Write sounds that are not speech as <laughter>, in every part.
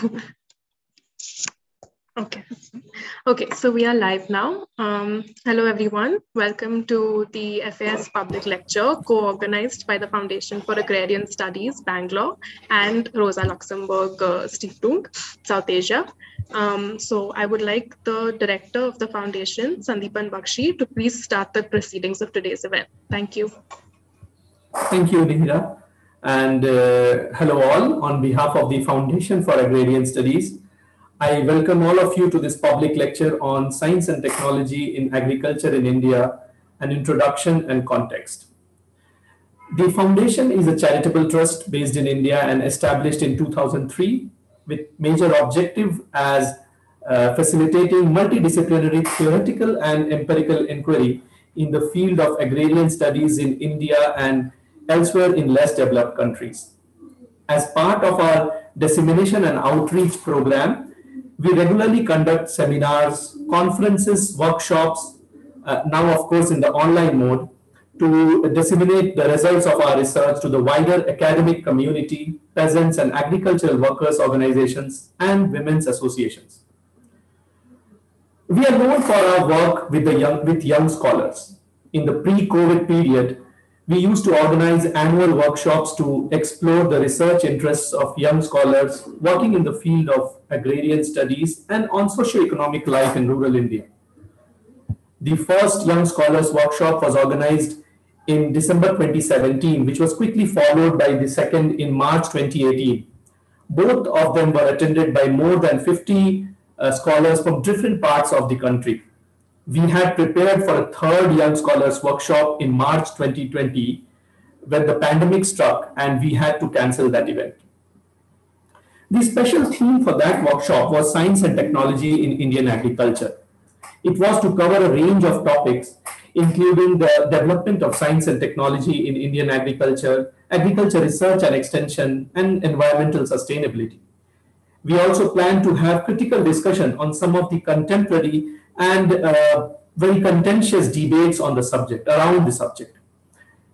<laughs> Okay. Okay, so we are live now. Um, hello, everyone. Welcome to the FAS public lecture co-organized by the Foundation for Agrarian Studies, Bangalore, and Rosa Luxemburg uh, Stiftung, South Asia. Um, so I would like the director of the foundation, Sandeepan Bakshi, to please start the proceedings of today's event. Thank you. Thank you, Nihira. And uh, hello all. On behalf of the Foundation for Agrarian Studies, I welcome all of you to this public lecture on science and technology in agriculture in India, an introduction and context. The foundation is a charitable trust based in India and established in 2003 with major objective as uh, facilitating multidisciplinary theoretical and empirical inquiry in the field of agrarian studies in India and elsewhere in less developed countries. As part of our dissemination and outreach program, we regularly conduct seminars, conferences, workshops, uh, now of course in the online mode, to disseminate the results of our research to the wider academic community, peasants and agricultural workers organizations, and women's associations. We are known for our work with, the young, with young scholars. In the pre-COVID period, we used to organize annual workshops to explore the research interests of young scholars working in the field of agrarian studies and on socio-economic life in rural India. The first Young Scholars Workshop was organized in December 2017, which was quickly followed by the second in March 2018. Both of them were attended by more than 50 uh, scholars from different parts of the country we had prepared for a third Young Scholars Workshop in March 2020 when the pandemic struck and we had to cancel that event. The special theme for that workshop was science and technology in Indian agriculture. It was to cover a range of topics, including the development of science and technology in Indian agriculture, agriculture research and extension, and environmental sustainability. We also plan to have critical discussion on some of the contemporary and uh, very contentious debates on the subject, around the subject.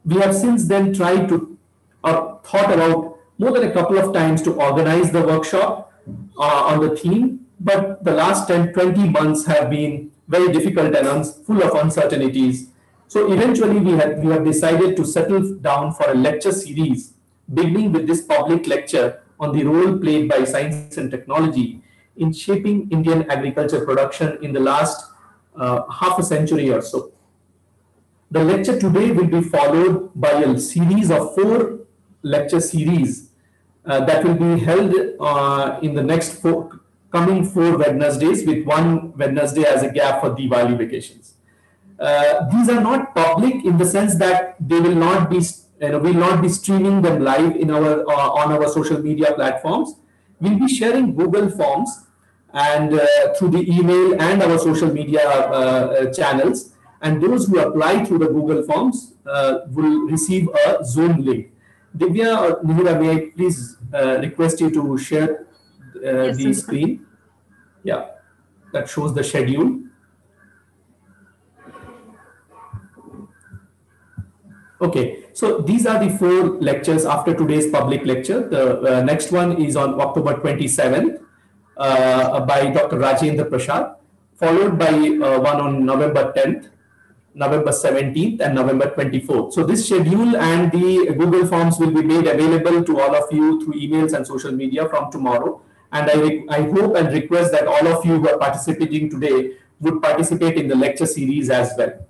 We have since then tried to, or thought about more than a couple of times to organize the workshop uh, on the theme, but the last 10, 20 months have been very difficult and full of uncertainties. So eventually we have, we have decided to settle down for a lecture series, beginning with this public lecture on the role played by science and technology in shaping Indian agriculture production in the last uh, half a century or so. The lecture today will be followed by a series of four lecture series uh, that will be held uh, in the next four, coming four Wednesdays with one Wednesday as a gap for Diwali vacations. Uh, these are not public in the sense that they will not be you know, will not be streaming them live in our uh, on our social media platforms. We'll be sharing Google Forms and uh, through the email and our social media uh, uh, channels. And those who apply through the Google Forms will receive a Zoom link. Divya or Nihira, may I please request you to share yes, the screen? Yeah, that shows the schedule. Okay, so these are the four lectures after today's public lecture. The uh, next one is on October 27th uh, by Dr. Rajendra Prasad, followed by uh, one on November 10th, November 17th, and November 24th. So this schedule and the Google Forms will be made available to all of you through emails and social media from tomorrow. And I, I hope and request that all of you who are participating today would participate in the lecture series as well.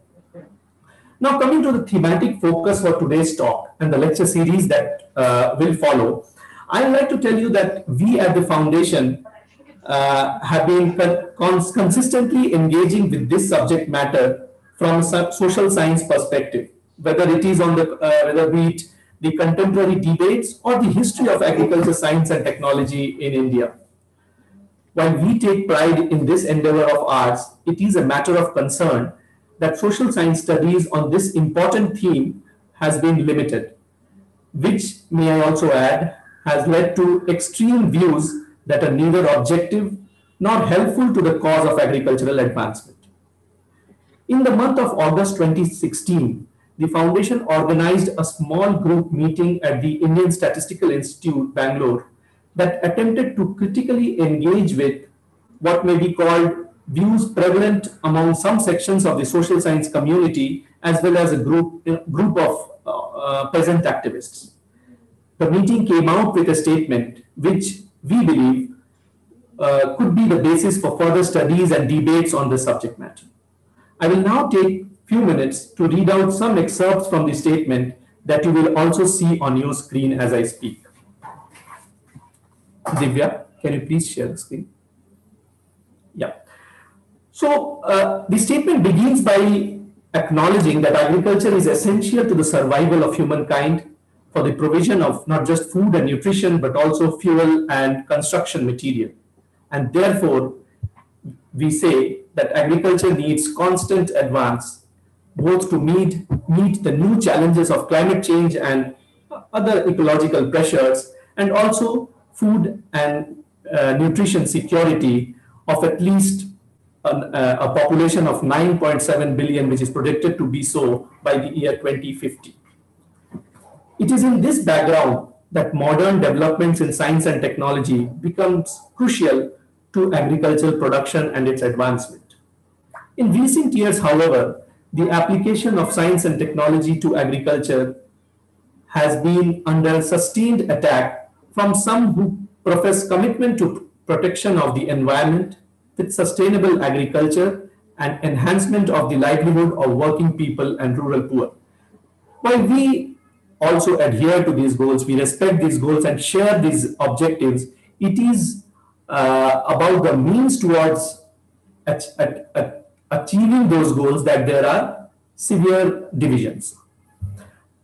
Now coming to the thematic focus for today's talk and the lecture series that uh, will follow, I'd like to tell you that we at the foundation uh, have been con consistently engaging with this subject matter from a social science perspective, whether it is on the uh, whether be it the contemporary debates or the history of agriculture science and technology in India. While we take pride in this endeavor of ours, it is a matter of concern that social science studies on this important theme has been limited, which, may I also add, has led to extreme views that are neither objective nor helpful to the cause of agricultural advancement. In the month of August 2016, the foundation organized a small group meeting at the Indian Statistical Institute, Bangalore, that attempted to critically engage with what may be called views prevalent among some sections of the social science community as well as a group, a group of uh, uh, peasant activists. The meeting came out with a statement which we believe uh, could be the basis for further studies and debates on the subject matter. I will now take a few minutes to read out some excerpts from the statement that you will also see on your screen as I speak. Divya, can you please share the screen? So uh, the statement begins by acknowledging that agriculture is essential to the survival of humankind for the provision of not just food and nutrition, but also fuel and construction material. And therefore, we say that agriculture needs constant advance, both to meet, meet the new challenges of climate change and other ecological pressures, and also food and uh, nutrition security of at least uh, a population of 9.7 billion, which is predicted to be so by the year 2050. It is in this background that modern developments in science and technology becomes crucial to agricultural production and its advancement. In recent years, however, the application of science and technology to agriculture has been under sustained attack from some who profess commitment to protection of the environment with sustainable agriculture and enhancement of the livelihood of working people and rural poor. While we also adhere to these goals, we respect these goals and share these objectives, it is uh, about the means towards achieving those goals that there are severe divisions.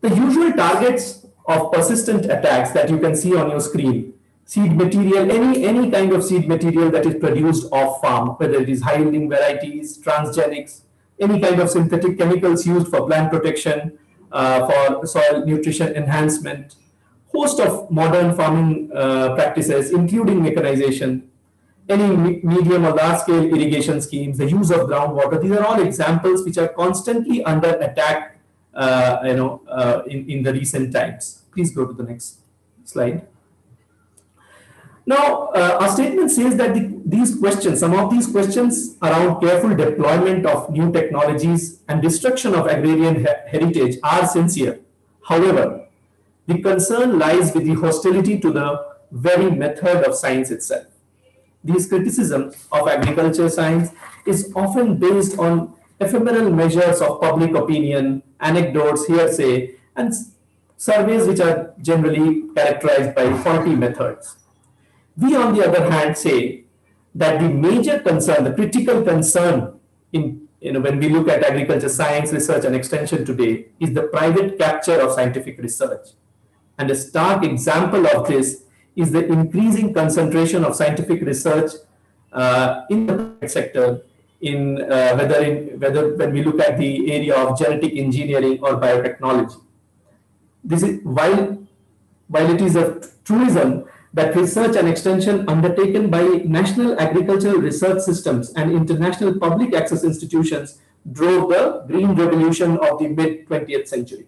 The usual targets of persistent attacks that you can see on your screen, seed material, any, any kind of seed material that is produced off farm, whether it is high yielding varieties, transgenics, any kind of synthetic chemicals used for plant protection, uh, for soil nutrition enhancement, host of modern farming uh, practices, including mechanization, any medium or large scale irrigation schemes, the use of groundwater. These are all examples which are constantly under attack, uh, you know, uh, in, in the recent times. Please go to the next slide. Now, uh, our statement says that the, these questions, some of these questions around careful deployment of new technologies and destruction of agrarian heritage are sincere. However, the concern lies with the hostility to the very method of science itself. These criticisms of agriculture science is often based on ephemeral measures of public opinion, anecdotes, hearsay, and surveys which are generally characterized by faulty methods. We, on the other hand, say that the major concern, the critical concern in you know, when we look at agriculture science research and extension today is the private capture of scientific research. And a stark example of this is the increasing concentration of scientific research uh, in the private sector in uh, whether in whether when we look at the area of genetic engineering or biotechnology. This is while while it is a truism that research and extension undertaken by national agricultural research systems and international public access institutions drove the green revolution of the mid 20th century.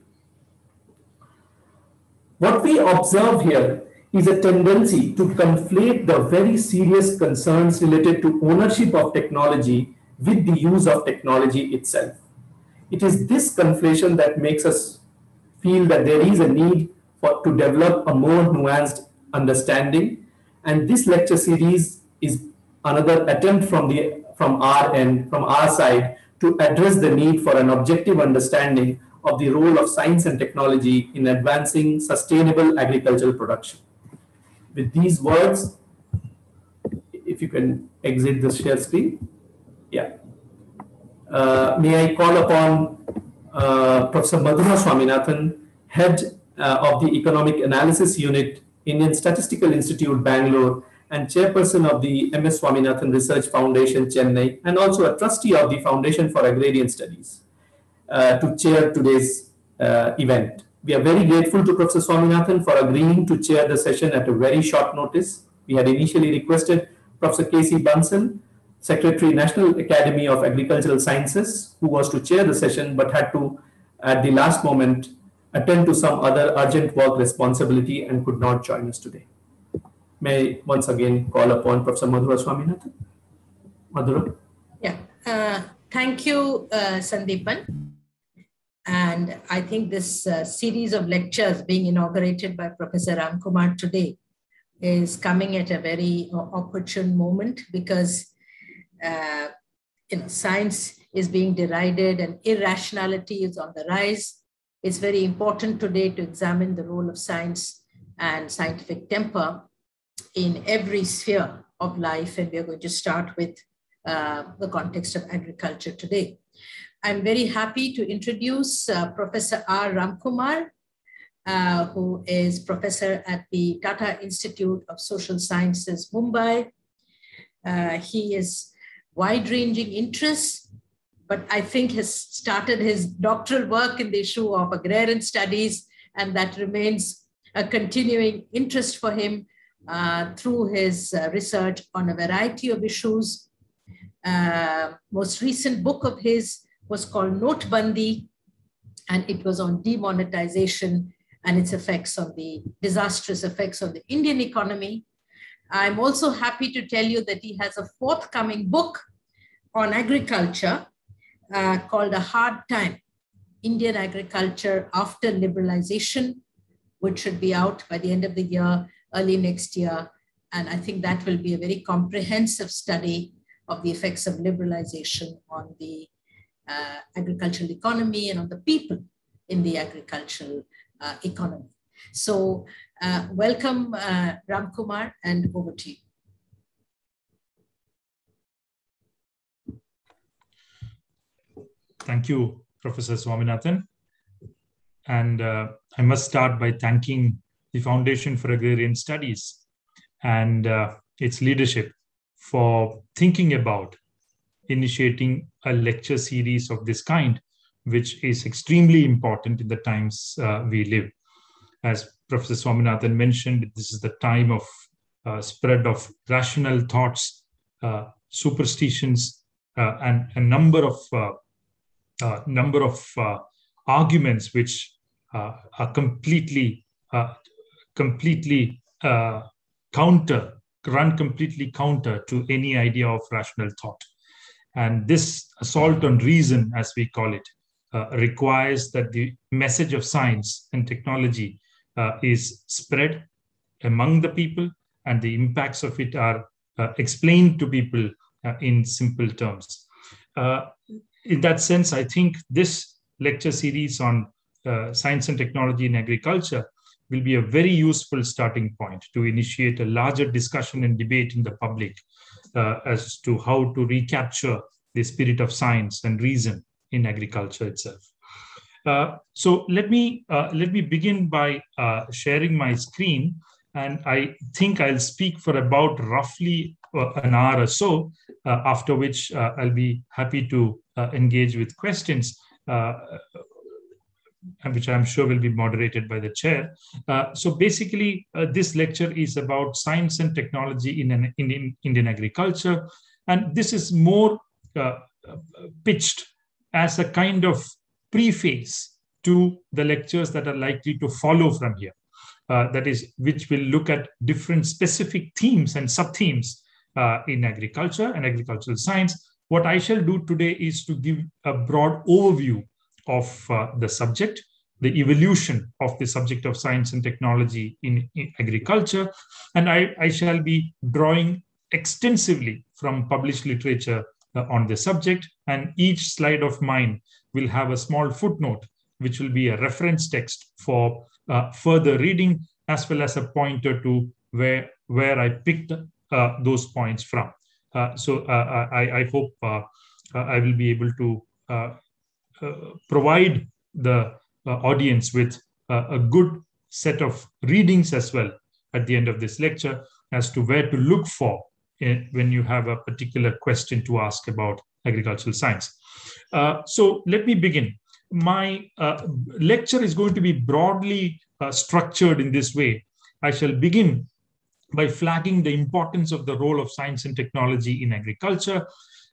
What we observe here is a tendency to conflate the very serious concerns related to ownership of technology with the use of technology itself. It is this conflation that makes us feel that there is a need for, to develop a more nuanced understanding. And this lecture series is another attempt from the from our end, from our side, to address the need for an objective understanding of the role of science and technology in advancing sustainable agricultural production. With these words, if you can exit the share screen. Yeah. Uh, may I call upon uh, Professor Madhura Swaminathan, head uh, of the Economic Analysis Unit Indian Statistical Institute, Bangalore, and chairperson of the MS Swaminathan Research Foundation, Chennai, and also a trustee of the Foundation for Agrarian Studies, uh, to chair today's uh, event. We are very grateful to Professor Swaminathan for agreeing to chair the session at a very short notice. We had initially requested Professor K.C. Bansal, Secretary, National Academy of Agricultural Sciences, who was to chair the session but had to, at the last moment, attend to some other urgent work responsibility and could not join us today. may I once again call upon Professor Madhura Swaminathan. Madhura. Yeah, uh, thank you, uh, Sandeepan. And I think this uh, series of lectures being inaugurated by Professor Ramakumar today is coming at a very uh, opportune moment because uh, you know, science is being derided and irrationality is on the rise. It's very important today to examine the role of science and scientific temper in every sphere of life. And we are going to start with uh, the context of agriculture today. I'm very happy to introduce uh, Professor R. Ramakumar, uh, who is professor at the Tata Institute of Social Sciences, Mumbai. Uh, he has wide-ranging interests, but I think has started his doctoral work in the issue of agrarian studies, and that remains a continuing interest for him uh, through his uh, research on a variety of issues. Uh, most recent book of his was called Notebandi, and it was on demonetization and its effects on the disastrous effects on the Indian economy. I'm also happy to tell you that he has a forthcoming book on agriculture uh, called A Hard Time Indian Agriculture After Liberalization, which should be out by the end of the year, early next year. And I think that will be a very comprehensive study of the effects of liberalization on the uh, agricultural economy and on the people in the agricultural uh, economy. So uh, welcome, uh, Ramakumar, and over to you. Thank you, Professor Swaminathan. And uh, I must start by thanking the Foundation for Agrarian Studies and uh, its leadership for thinking about initiating a lecture series of this kind, which is extremely important in the times uh, we live. As Professor Swaminathan mentioned, this is the time of uh, spread of rational thoughts, uh, superstitions, uh, and a number of uh, uh, number of arguments which are completely completely counter run completely counter to any idea of rational thought. And this assault on reason, as we call it, uh, requires that the message of science and technology uh, is spread among the people and the impacts of it are uh, explained to people uh, in simple terms. Uh, in that sense, I think this lecture series on uh, science and technology in agriculture will be a very useful starting point to initiate a larger discussion and debate in the public uh, as to how to recapture the spirit of science and reason in agriculture itself. Uh, so let me uh, let me begin by uh, sharing my screen, and I think I'll speak for about roughly uh, an hour or so. After which I'll be happy to engage with questions which I'm sure will be moderated by the chair. Uh, so basically, uh, this lecture is about science and technology in, an, in, in Indian agriculture. And this is more uh, pitched as a kind of preface to the lectures that are likely to follow from here. Uh, that is, which will look at different specific themes and sub-themes uh, in agriculture and agricultural science. What I shall do today is to give a broad overview of uh, the subject, the evolution of the subject of science and technology in, in agriculture. And I, I, shall be drawing extensively from published literature uh, on the subject. And each slide of mine will have a small footnote, which will be a reference text for uh, further reading, as well as a pointer to where, where I picked uh, those points from. Uh, so uh, I, I, hope I will be able to uh, provide the uh, audience with uh, a good set of readings as well at the end of this lecture as to where to look for in, when you have a particular question to ask about agricultural science. Uh, so let me begin. My uh, lecture is going to be broadly uh, structured in this way. I shall begin by flagging the importance of the role of science and technology in agriculture.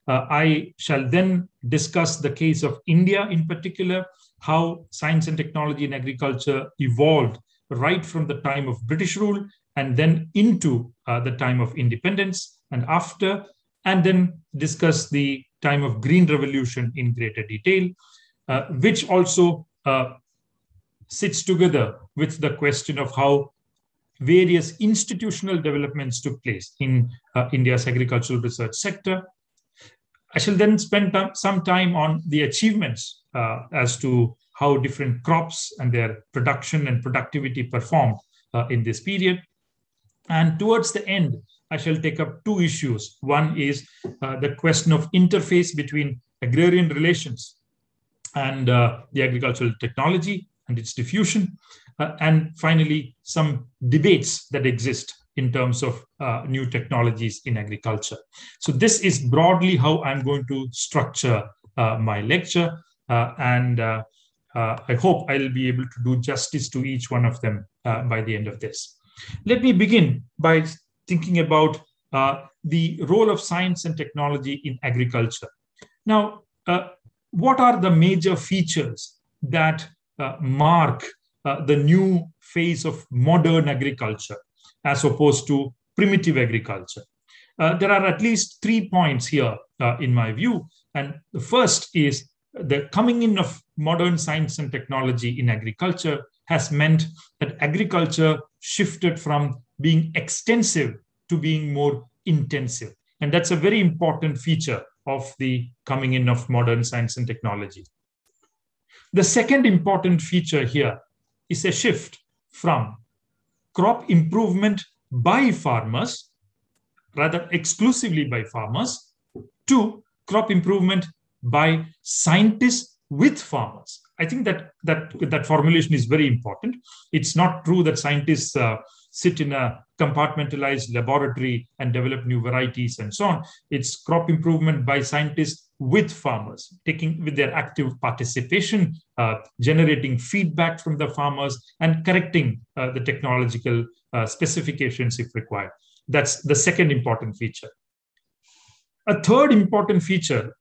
Uh, I shall then discuss the case of India in particular, how science and technology in agriculture evolved right from the time of British rule and then into uh, the time of independence and after, and then discuss the time of green revolution in greater detail, uh, which also uh, sits together with the question of how various institutional developments took place in uh, India's agricultural research sector. I shall then spend some time on the achievements uh, as to how different crops and their production and productivity performed uh, in this period. And towards the end, I shall take up two issues. One is uh, the question of interface between agrarian relations and uh, the agricultural technology and its diffusion. Uh, and finally, some debates that exist in terms of uh, new technologies in agriculture. So this is broadly how I'm going to structure uh, my lecture. Uh, and uh, uh, I hope I'll be able to do justice to each one of them by the end of this. Let me begin by thinking about the role of science and technology in agriculture. Now, what are the major features that mark uh, the new phase of modern agriculture as opposed to primitive agriculture. Uh, there are at least three points here, uh, in my view. And the first is the coming in of modern science and technology in agriculture has meant that agriculture shifted from being extensive to being more intensive. And that's a very important feature of the coming in of modern science and technology. The second important feature here is a shift from crop improvement by farmers, rather exclusively by farmers, to crop improvement by scientists with farmers. I think that that that formulation is very important. It's not true that scientists uh, sit in a compartmentalized laboratory and develop new varieties and so on. It's crop improvement by scientists with farmers, taking with their active participation, uh, generating feedback from the farmers, and correcting uh, the technological uh, specifications if required. That's the second important feature. A third important feature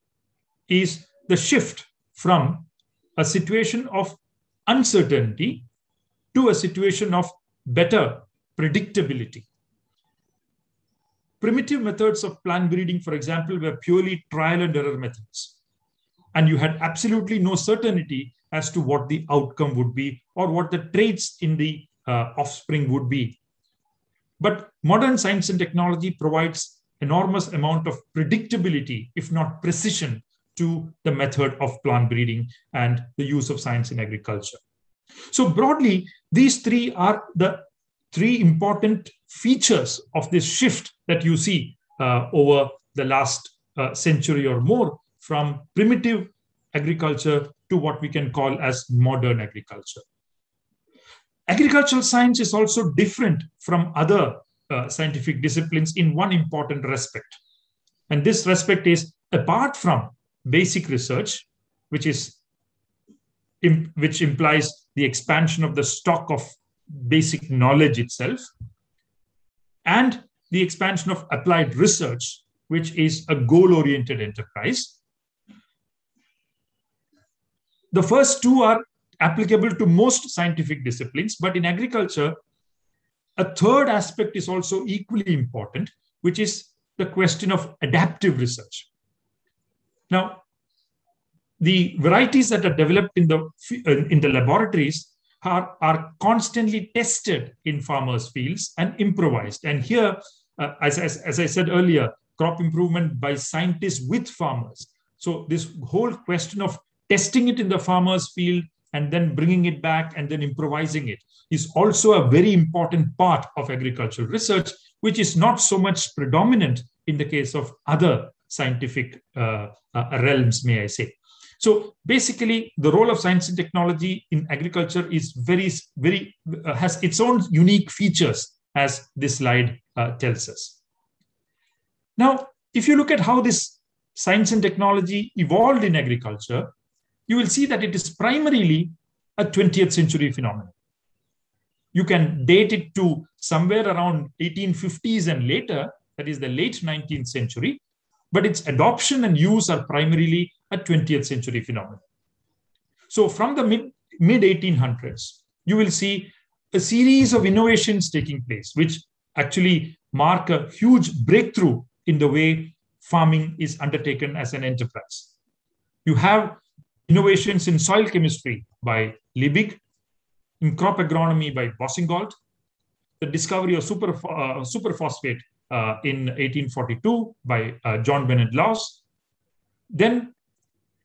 is the shift from a situation of uncertainty to a situation of better predictability. Primitive methods of plant breeding, for example, were purely trial and error methods. And you had absolutely no certainty as to what the outcome would be or what the traits in the uh, offspring would be. But modern science and technology provides enormous amount of predictability, if not precision, to the method of plant breeding and the use of science in agriculture. So broadly, these three are the three important features of this shift that you see uh, over the last uh, century or more from primitive agriculture to what we can call as modern agriculture. Agricultural science is also different from other uh, scientific disciplines in one important respect. And this respect is apart from basic research, which is which implies the expansion of the stock of basic knowledge itself, and the expansion of applied research, which is a goal oriented enterprise. The first two are applicable to most scientific disciplines, but in agriculture, a third aspect is also equally important, which is the question of adaptive research. Now, the varieties that are developed in the, in the laboratories are, are constantly tested in farmers' fields and improvised. And here, uh, as, as, as I said earlier, crop improvement by scientists with farmers. So this whole question of testing it in the farmer's field and then bringing it back and then improvising it is also a very important part of agricultural research, which is not so much predominant in the case of other scientific uh, uh, realms, may I say. So basically, the role of science and technology in agriculture is very, very uh, has its own unique features, as this slide uh, tells us. Now, if you look at how this science and technology evolved in agriculture, you will see that it is primarily a 20th century phenomenon. You can date it to somewhere around 1850s and later, that is the late 19th century, but its adoption and use are primarily a 20th century phenomenon. So from the mid, mid 1800s, you will see a series of innovations taking place, which actually mark a huge breakthrough in the way farming is undertaken as an enterprise. You have innovations in soil chemistry by Liebig, in crop agronomy by Boussingault, the discovery of super, uh, superphosphate uh, in 1842 by uh, John Bennett Lawes. Then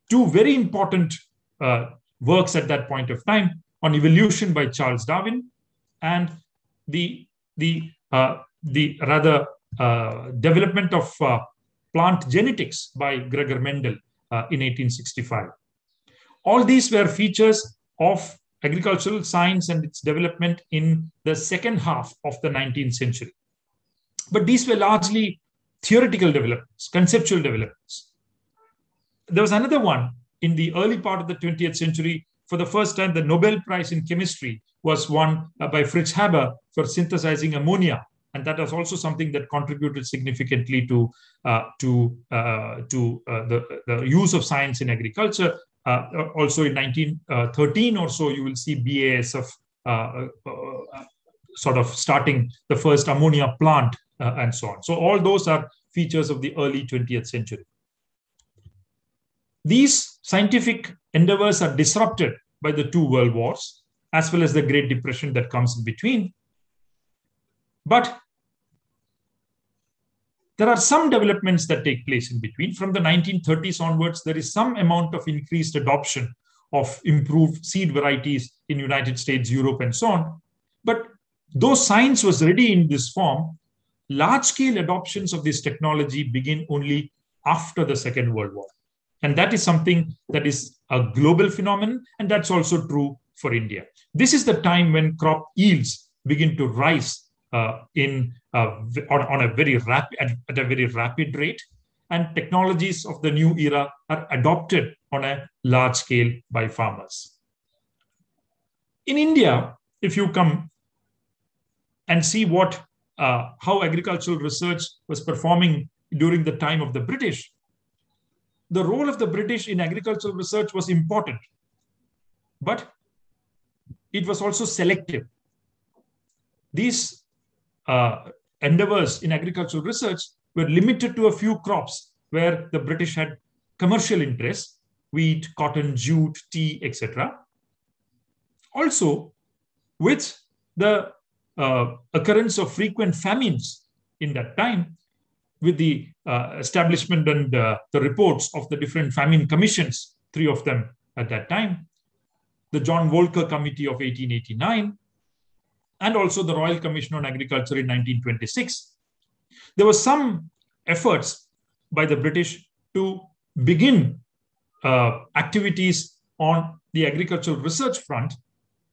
two very important uh, works at that point of time on evolution by Charles Darwin and the, the, uh, the rather uh, development of plant genetics by Gregor Mendel in 1865. All these were features of agricultural science and its development in the second half of the 19th century. But these were largely theoretical developments, conceptual developments. There was another one in the early part of the 20th century. For the first time, the Nobel Prize in Chemistry was won uh, by Fritz Haber for synthesizing ammonia. And that was also something that contributed significantly to, uh, to, uh, to uh, the, the use of science in agriculture. Uh, also in 1913 or so, you will see BASF uh, sort of starting the first ammonia plant uh, and so on. So all those are features of the early 20th century. These scientific endeavors are disrupted by the two world wars, as well as the Great Depression that comes in between. But there are some developments that take place in between. From the 1930s onwards, there is some amount of increased adoption of improved seed varieties in United States, Europe, and so on. But though science was ready in this form, large scale adoptions of this technology begin only after the Second World War. And that is something that is a global phenomenon, and that's also true for India. This is the time when crop yields begin to rise uh, in uh, on, on, a very rapid at, at, a very rapid rate, and technologies of the new era are adopted on a large scale by farmers. In India, if you come and see what uh, how agricultural research was performing during the time of the British, the role of the British in agricultural research was important, but it was also selective. These uh, endeavors in agricultural research were limited to a few crops where the British had commercial interests wheat, cotton, jute, tea, etc. Also, with the uh, occurrence of frequent famines in that time with the uh, establishment and uh, the reports of the different famine commissions, three of them at that time, the John Voelcker Committee of 1889, and also the Royal Commission on Agriculture in 1926. There were some efforts by the British to begin uh, activities on the agricultural research front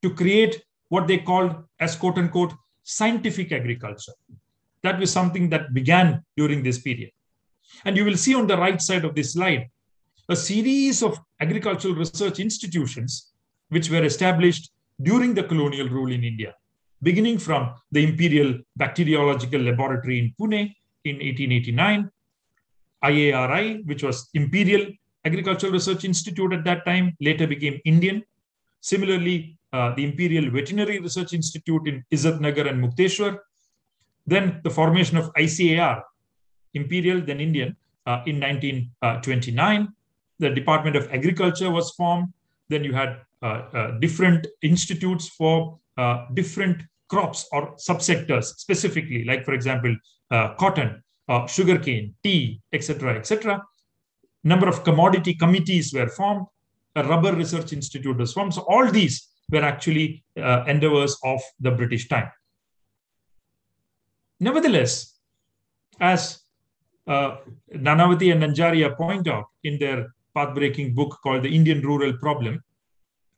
to create what they called as quote unquote scientific agriculture. That was something that began during this period. And you will see on the right side of this slide a series of agricultural research institutions which were established during the colonial rule in India, beginning from the Imperial Bacteriological Laboratory in Pune in 1889, IARI, which was Imperial Agricultural Research Institute at that time, later became Indian. Similarly, uh, the Imperial Veterinary Research Institute in Nagar and Mukteshwar. Then the formation of ICAR, Imperial, then Indian, uh, in 1929. The Department of Agriculture was formed. Then you had uh, uh different institutes for uh, different crops or subsectors specifically, like, for example, cotton, sugarcane, tea, etc., etc. Number of commodity committees were formed. A rubber research institute was formed. So all these were actually uh, endeavors of the British time. Nevertheless, as uh, Nanavati and Anjaria point out in their path-breaking book called The Indian Rural Problem,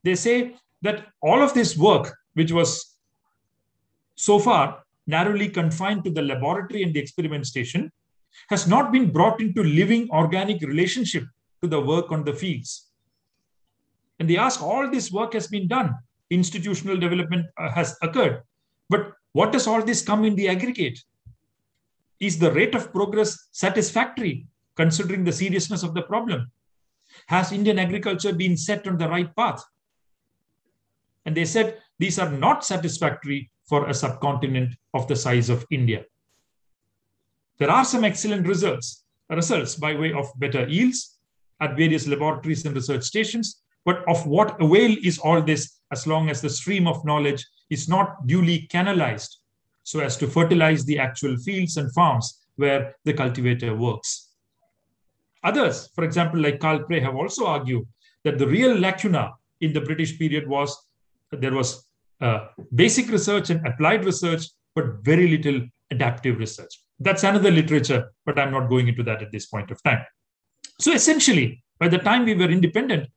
they say that all of this work, which was so far narrowly confined to the laboratory and the experiment station, has not been brought into living organic relationship to the work on the fields. And they ask, all this work has been done, institutional development uh, has occurred. But what does all this come in the aggregate? Is the rate of progress satisfactory considering the seriousness of the problem? Has Indian agriculture been set on the right path? And they said these are not satisfactory for a subcontinent of the size of India. There are some excellent results, results by way of better yields at various laboratories and research stations, but of what avail is all this as long as the stream of knowledge is not duly canalized so as to fertilize the actual fields and farms where the cultivator works. Others, for example, like Carl Pray, have also argued that the real lacuna in the British period was there was uh, basic research and applied research, but very little adaptive research. That's another literature, but I'm not going into that at this point of time. So essentially, by the time we were independent,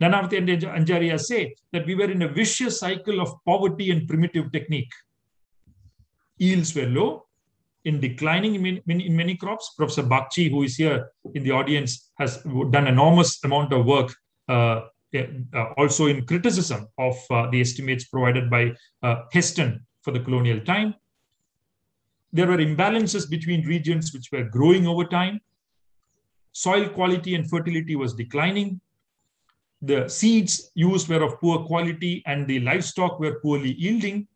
Nanavati and Anjaria say that we were in a vicious cycle of poverty and primitive technique. Yields were low, in declining in many, in many crops. Professor Bagchi, who is here in the audience, has done enormous amount of work uh, uh, also in criticism of uh, the estimates provided by uh, Heston for the colonial time. There were imbalances between regions which were growing over time. Soil quality and fertility was declining. The seeds used were of poor quality and the livestock were poorly yielding.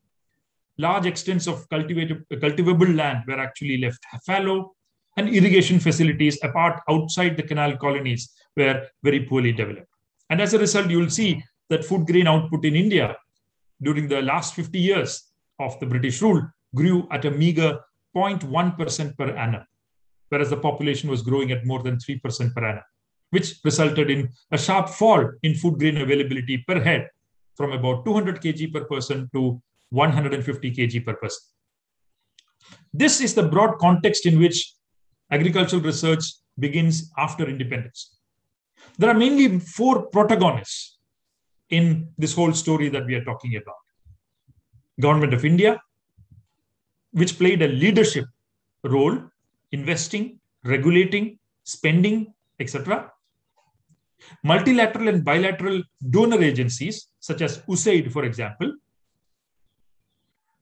Large extents of cultivable land were actually left fallow and irrigation facilities apart outside the canal colonies were very poorly developed. And as a result, you will see that food grain output in India during the last 50 years of the British rule grew at a meager 0.1% per annum, whereas the population was growing at more than 3% per annum, which resulted in a sharp fall in food grain availability per head from about 200 kg per person to 150 kg per person. This is the broad context in which agricultural research begins after independence. There are mainly four protagonists in this whole story that we are talking about. Government of India, which played a leadership role, investing, regulating, spending, etc. Multilateral and bilateral donor agencies, such as USAID, for example.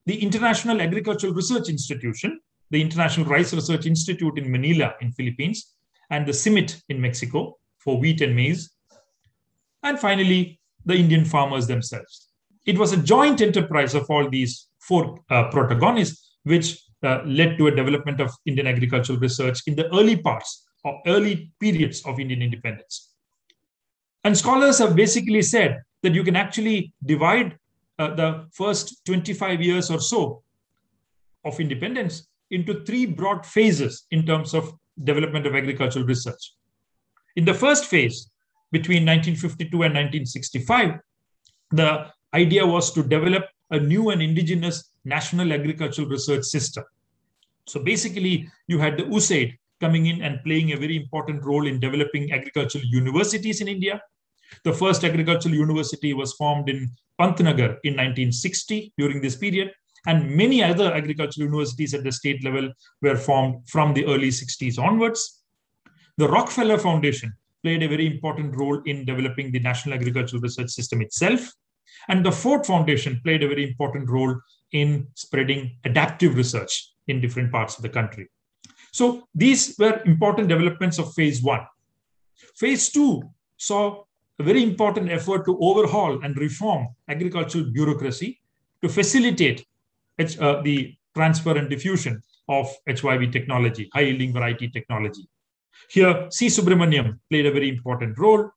The International Agricultural Research Institution, the International Rice Research Institute in Manila, in Philippines, and the CIMMYT in Mexico, for wheat and maize. And finally, the Indian farmers themselves. It was a joint enterprise of all these four uh, protagonists, which uh, led to a development of Indian agricultural research in the early parts or early periods of Indian independence. And scholars have basically said that you can actually divide uh, the first 25 years or so of independence into three broad phases in terms of development of agricultural research. In the first phase, between 1952 and 1965, the idea was to develop a new and indigenous national agricultural research system. So basically, you had the USAID coming in and playing a very important role in developing agricultural universities in India. The first agricultural university was formed in Pantnagar in 1960 during this period, and many other agricultural universities at the state level were formed from the early 60s onwards. The Rockefeller Foundation played a very important role in developing the National Agricultural Research System itself. And the Ford Foundation played a very important role in spreading adaptive research in different parts of the country. So these were important developments of phase one. Phase two saw a very important effort to overhaul and reform agricultural bureaucracy to facilitate uh, the transfer and diffusion of HYV technology, high yielding variety technology. Here, C. Subramaniam played a very important role.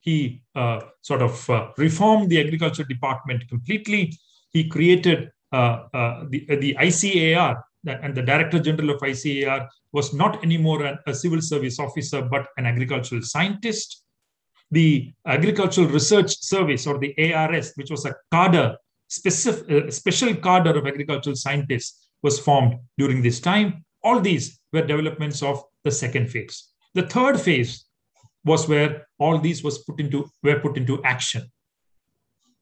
He uh, sort of uh, reformed the agriculture department completely. He created uh, uh the, uh, the ICAR, and the Director General of ICAR was not anymore an, a civil service officer, but an agricultural scientist. The Agricultural Research Service, or the ARS, which was a cadre, specific, uh, special cadre of agricultural scientists, was formed during this time. All these were developments of the second phase. The third phase was where all these was put into were put into action.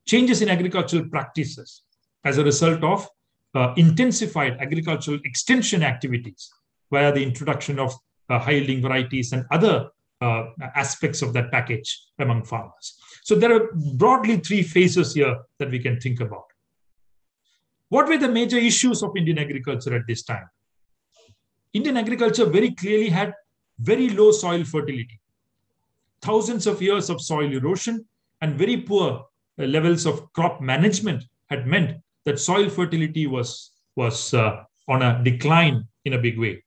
Changes in agricultural practices as a result of uh, intensified agricultural extension activities via the introduction of uh, high yielding varieties and other uh, aspects of that package among farmers. So there are broadly three phases here that we can think about. What were the major issues of Indian agriculture at this time? Indian agriculture very clearly had very low soil fertility, thousands of years of soil erosion, and very poor levels of crop management had meant that soil fertility was, was uh, on a decline in a big way.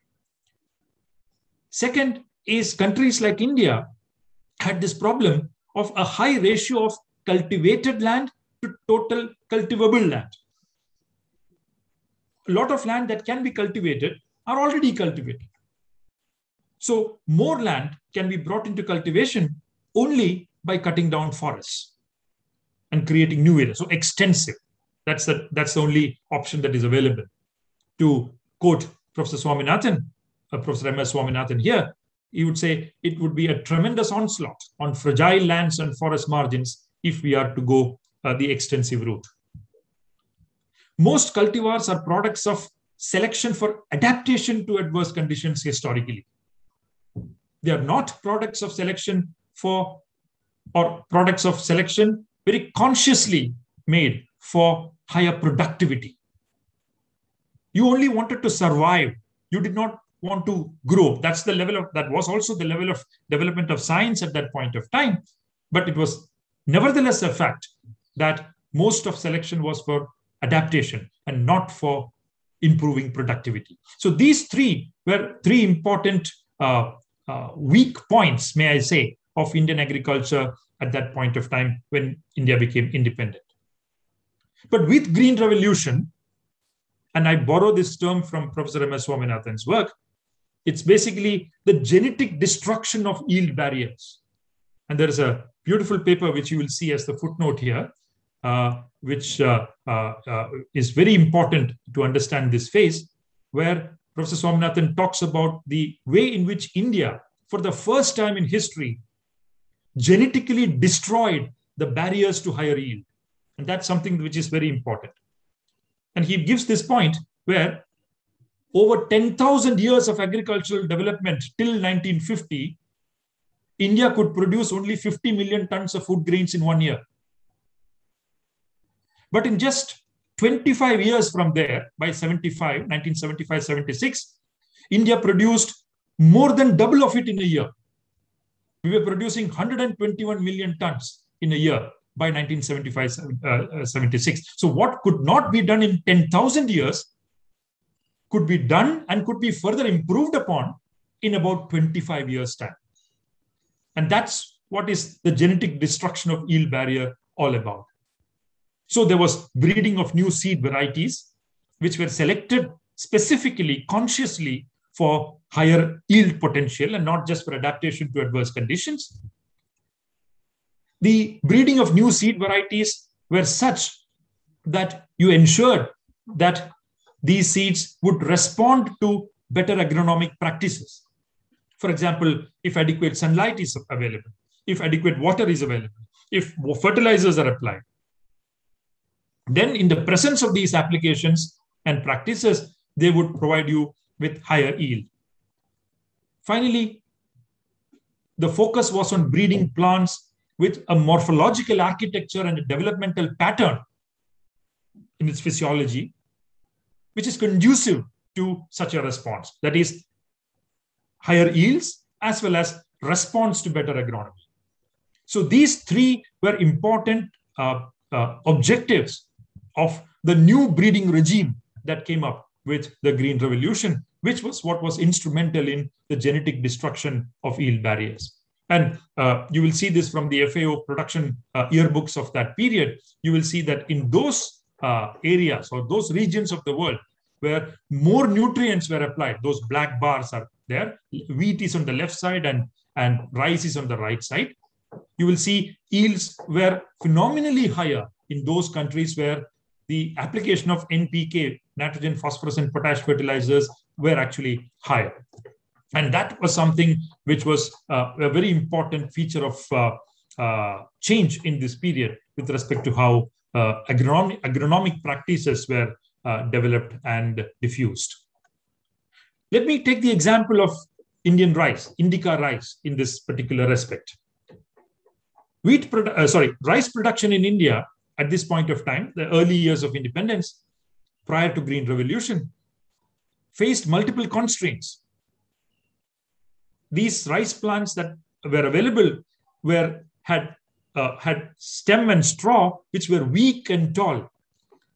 Second is countries like India had this problem of a high ratio of cultivated land to total cultivable land. A lot of land that can be cultivated are already cultivated. So more land can be brought into cultivation only by cutting down forests and creating new areas. So extensive. That's the, that's the only option that is available. To quote Professor Swaminathan, uh, Professor M.S. Swaminathan here, he would say it would be a tremendous onslaught on fragile lands and forest margins if we are to go uh, the extensive route. Most cultivars are products of selection for adaptation to adverse conditions historically. They are not products of selection for, or products of selection very consciously made for higher productivity. You only wanted to survive. You did not want to grow. That's the level of, that was also the level of development of science at that point of time. But it was nevertheless a fact that most of selection was for adaptation and not for improving productivity. So these three were three important uh, uh, weak points, may I say, of Indian agriculture at that point of time when India became independent. But with Green Revolution, and I borrow this term from Professor M.S. Swaminathan's work, it's basically the genetic destruction of yield barriers. And there is a beautiful paper which you will see as the footnote here, uh, which uh, uh, uh is very important to understand this phase, where Professor Swaminathan talks about the way in which India, for the first time in history, genetically destroyed the barriers to higher yield. And that's something which is very important. And he gives this point where over 10,000 years of agricultural development till 1950, India could produce only 50 million tons of food grains in one year. But in just 25 years from there, by 75, 1975, 76, India produced more than double of it in a year. We were producing 121 million tons in a year by 1975, uh, 76. So what could not be done in 10,000 years could be done and could be further improved upon in about 25 years' time. And that's what is the genetic destruction of yield barrier all about. So there was breeding of new seed varieties, which were selected specifically, consciously for higher yield potential and not just for adaptation to adverse conditions. The breeding of new seed varieties were such that you ensured that these seeds would respond to better agronomic practices. For example, if adequate sunlight is available, if adequate water is available, if fertilizers are applied, then in the presence of these applications and practices, they would provide you with higher yield. Finally, the focus was on breeding plants with a morphological architecture and a developmental pattern in its physiology, which is conducive to such a response. That is, higher yields as well as response to better agronomy. So these three were important uh, uh, objectives of the new breeding regime that came up with the Green Revolution, which was what was instrumental in the genetic destruction of yield barriers. And uh, you will see this from the FAO production uh, yearbooks of that period. You will see that in those uh, areas or those regions of the world where more nutrients were applied, those black bars are there. Wheat is on the left side and, and rice is on the right side. You will see yields were phenomenally higher in those countries where the application of NPK, nitrogen, phosphorus, and potash fertilizers were actually higher. And that was something which was uh, a very important feature of uh, uh, change in this period with respect to how uh, agronomic, agronomic practices were uh, developed and diffused. Let me take the example of Indian rice, indica rice, in this particular respect. Wheat, uh, sorry, rice production in India at this point of time, the early years of independence, prior to Green Revolution, faced multiple constraints. These rice plants that were available were had uh, had stem and straw which were weak and tall,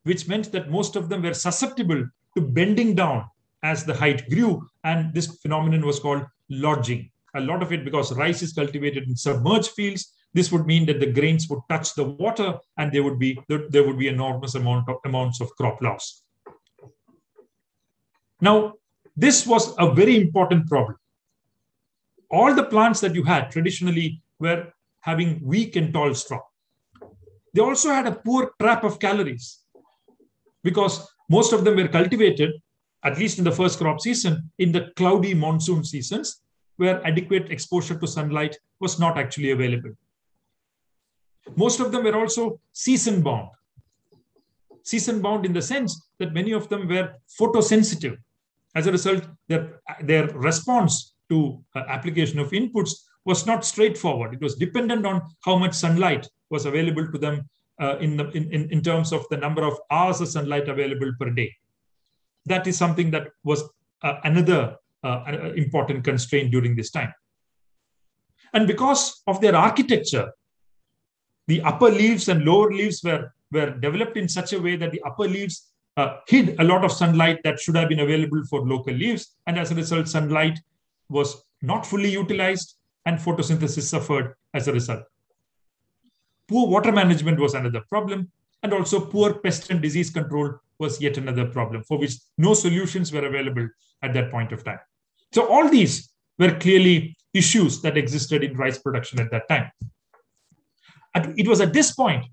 which meant that most of them were susceptible to bending down as the height grew. And this phenomenon was called lodging. A lot of it because rice is cultivated in submerged fields. This would mean that the grains would touch the water and there would be there would be enormous amount of amounts of crop loss. Now, this was a very important problem. All the plants that you had traditionally were having weak and tall straw. They also had a poor trap of calories because most of them were cultivated, at least in the first crop season, in the cloudy monsoon seasons where adequate exposure to sunlight was not actually available. Most of them were also season bound. Season bound in the sense that many of them were photosensitive. As a result, their, their response to uh, application of inputs was not straightforward. It was dependent on how much sunlight was available to them uh, in, the, in, in terms of the number of hours of sunlight available per day. That is something that was uh, another uh, important constraint during this time. And because of their architecture, the upper leaves and lower leaves were, were developed in such a way that the upper leaves uh, hid a lot of sunlight that should have been available for local leaves. And as a result, sunlight was not fully utilized and photosynthesis suffered as a result. Poor water management was another problem. And also poor pest and disease control was yet another problem for which no solutions were available at that point of time. So all these were clearly issues that existed in rice production at that time. It was at this point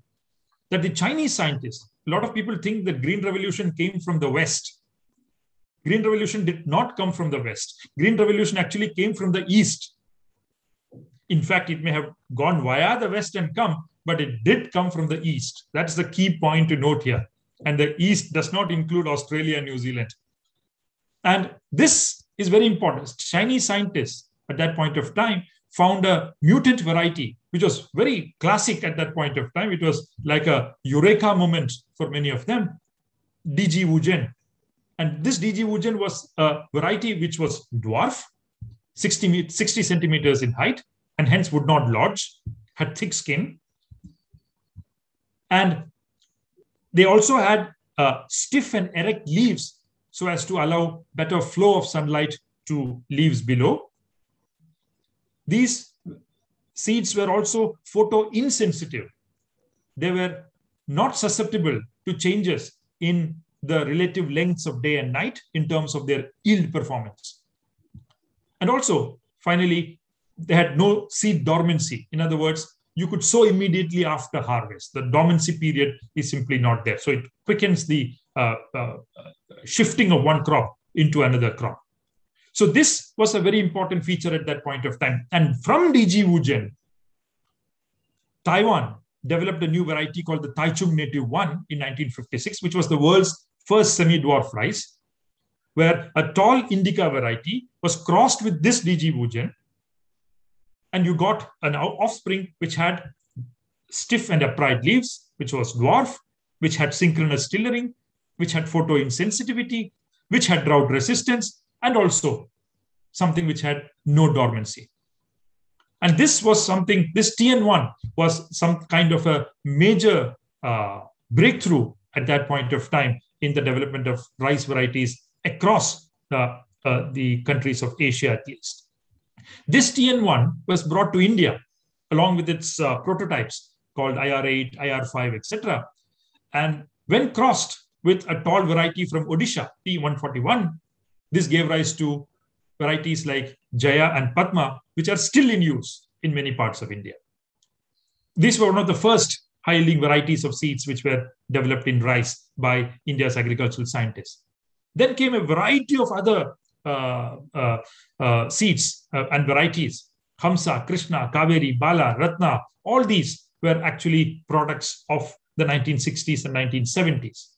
that the Chinese scientists, a lot of people think that Green Revolution came from the West. Green Revolution did not come from the West. Green Revolution actually came from the East. In fact, it may have gone via the West and come, but it did come from the East. That's the key point to note here. And the East does not include Australia and New Zealand. And this is very important. Chinese scientists at that point of time found a mutant variety, which was very classic at that point of time. It was like a eureka moment for many of them, Dee-geo-woo-gen. And this Dee-geo-woo-gen was a variety which was dwarf, 60, 60 centimeters in height, and hence would not lodge, had thick skin. And they also had uh, stiff and erect leaves so as to allow better flow of sunlight to leaves below. These seeds were also photo insensitive. They were not susceptible to changes in the relative lengths of day and night in terms of their yield performance. And also, finally, they had no seed dormancy. In other words, you could sow immediately after harvest. The dormancy period is simply not there. So it quickens the uh, uh, shifting of one crop into another crop. So this was a very important feature at that point of time. And from Dee-geo-woo-gen, Taiwan developed a new variety called the Taichung Native 1 in 1956, which was the world's first semi-dwarf rice, where a tall indica variety was crossed with this Dee-geo-woo-gen, and you got an offspring which had stiff and upright leaves, which was dwarf, which had synchronous tillering, which had photoinsensitivity, which had drought resistance, and also something which had no dormancy. And this was something, this TN1 was some kind of a major uh, breakthrough at that point of time in the development of rice varieties across uh, uh, the countries of Asia, at least. This TN1 was brought to India along with its uh, prototypes called IR8, IR5, etc. And when crossed with a tall variety from Odisha, T141, this gave rise to varieties like Jaya and Padma, which are still in use in many parts of India. These were one of the first high yielding varieties of seeds which were developed in rice by India's agricultural scientists. Then came a variety of other seeds uh, and varieties Hamsa, Krishna, Kaveri, Bala, Ratna, all these were actually products of the 1960s and 1970s.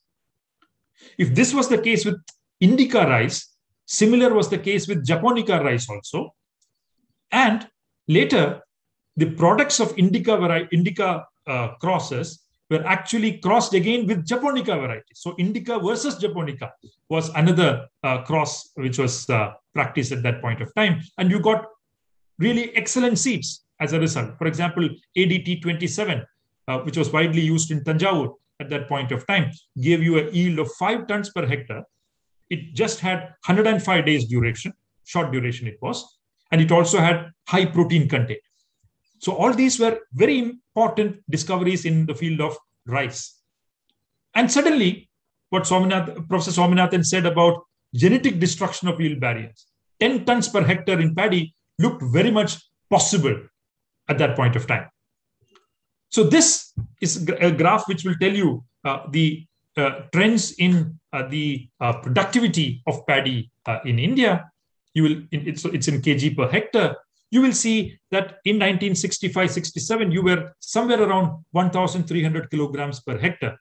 If this was the case with indica rice, Similar was the case with Japonica rice also. And later, the products of indica, indica uh, crosses were actually crossed again with Japonica varieties. So indica versus Japonica was another uh, cross which was uh, practiced at that point of time. And you got really excellent seeds as a result. For example, ADT 27, uh, which was widely used in Thanjavur at that point of time, gave you a yield of five tons per hectare. It just had 105 days duration, short duration it was, and it also had high protein content. So all these were very important discoveries in the field of rice. And suddenly, what Swaminath, Professor Swaminathan said about genetic destruction of yield barriers, 10 tons per hectare in paddy looked very much possible at that point of time. So this is a graph which will tell you uh, the uh, trends in uh, the uh, productivity of paddy uh, in India. You will it's, it's in kg per hectare. You will see that in 1965-67 you were somewhere around 1,300 kilograms per hectare,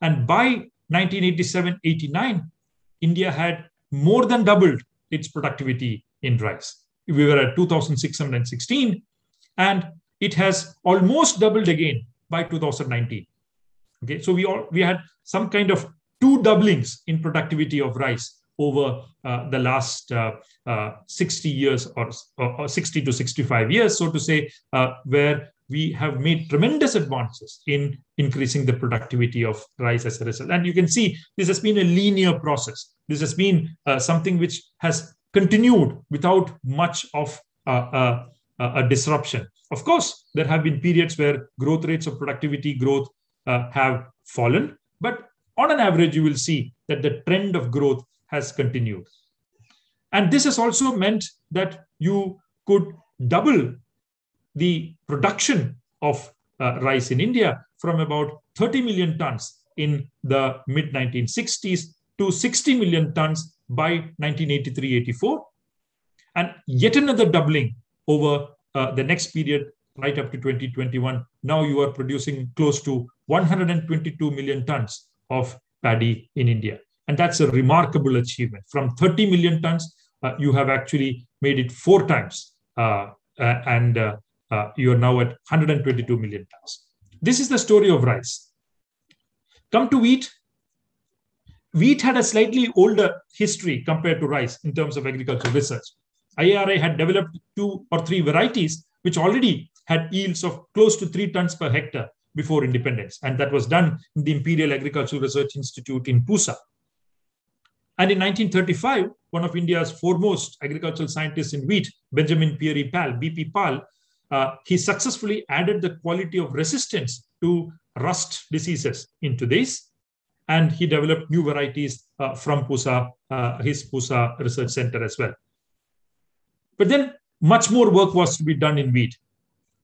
and by 1987-89 India had more than doubled its productivity in rice. We were at 2,616, and it has almost doubled again by 2019. Okay, so we all we had some kind of two doublings in productivity of rice over uh, the last uh, uh, 60 years or, or, 60 to 65 years, so to say, uh, where we have made tremendous advances in increasing the productivity of rice as a result. And you can see this has been a linear process. This has been uh, something which has continued without much of uh, a disruption. Of course, there have been periods where growth rates of productivity growth have fallen, but on an average, you will see that the trend of growth has continued. And this has also meant that you could double the production of uh, rice in India from about 30 million tons in the mid 1960s to 60 million tons by 1983 84. And yet another doubling over uh, the next period, right up to 2021. Now you are producing close to 122 million tons of paddy in India. And that's a remarkable achievement. From 30 million tons, uh, you have actually made it four times. Uh, uh and uh, uh, you are now at 122 million tons. This is the story of rice. Come to wheat. Wheat had a slightly older history compared to rice in terms of agricultural research. IRA had developed two or three varieties which already had yields of close to three tons per hectare before independence. And that was done in the Imperial Agricultural Research Institute in Pusa. And in 1935, one of India's foremost agricultural scientists in wheat, Benjamin Peary Pal, BP Pal, uh, he successfully added the quality of resistance to rust diseases into this. And he developed new varieties uh, from Pusa, uh, his Pusa Research Center as well. But then much more work was to be done in wheat,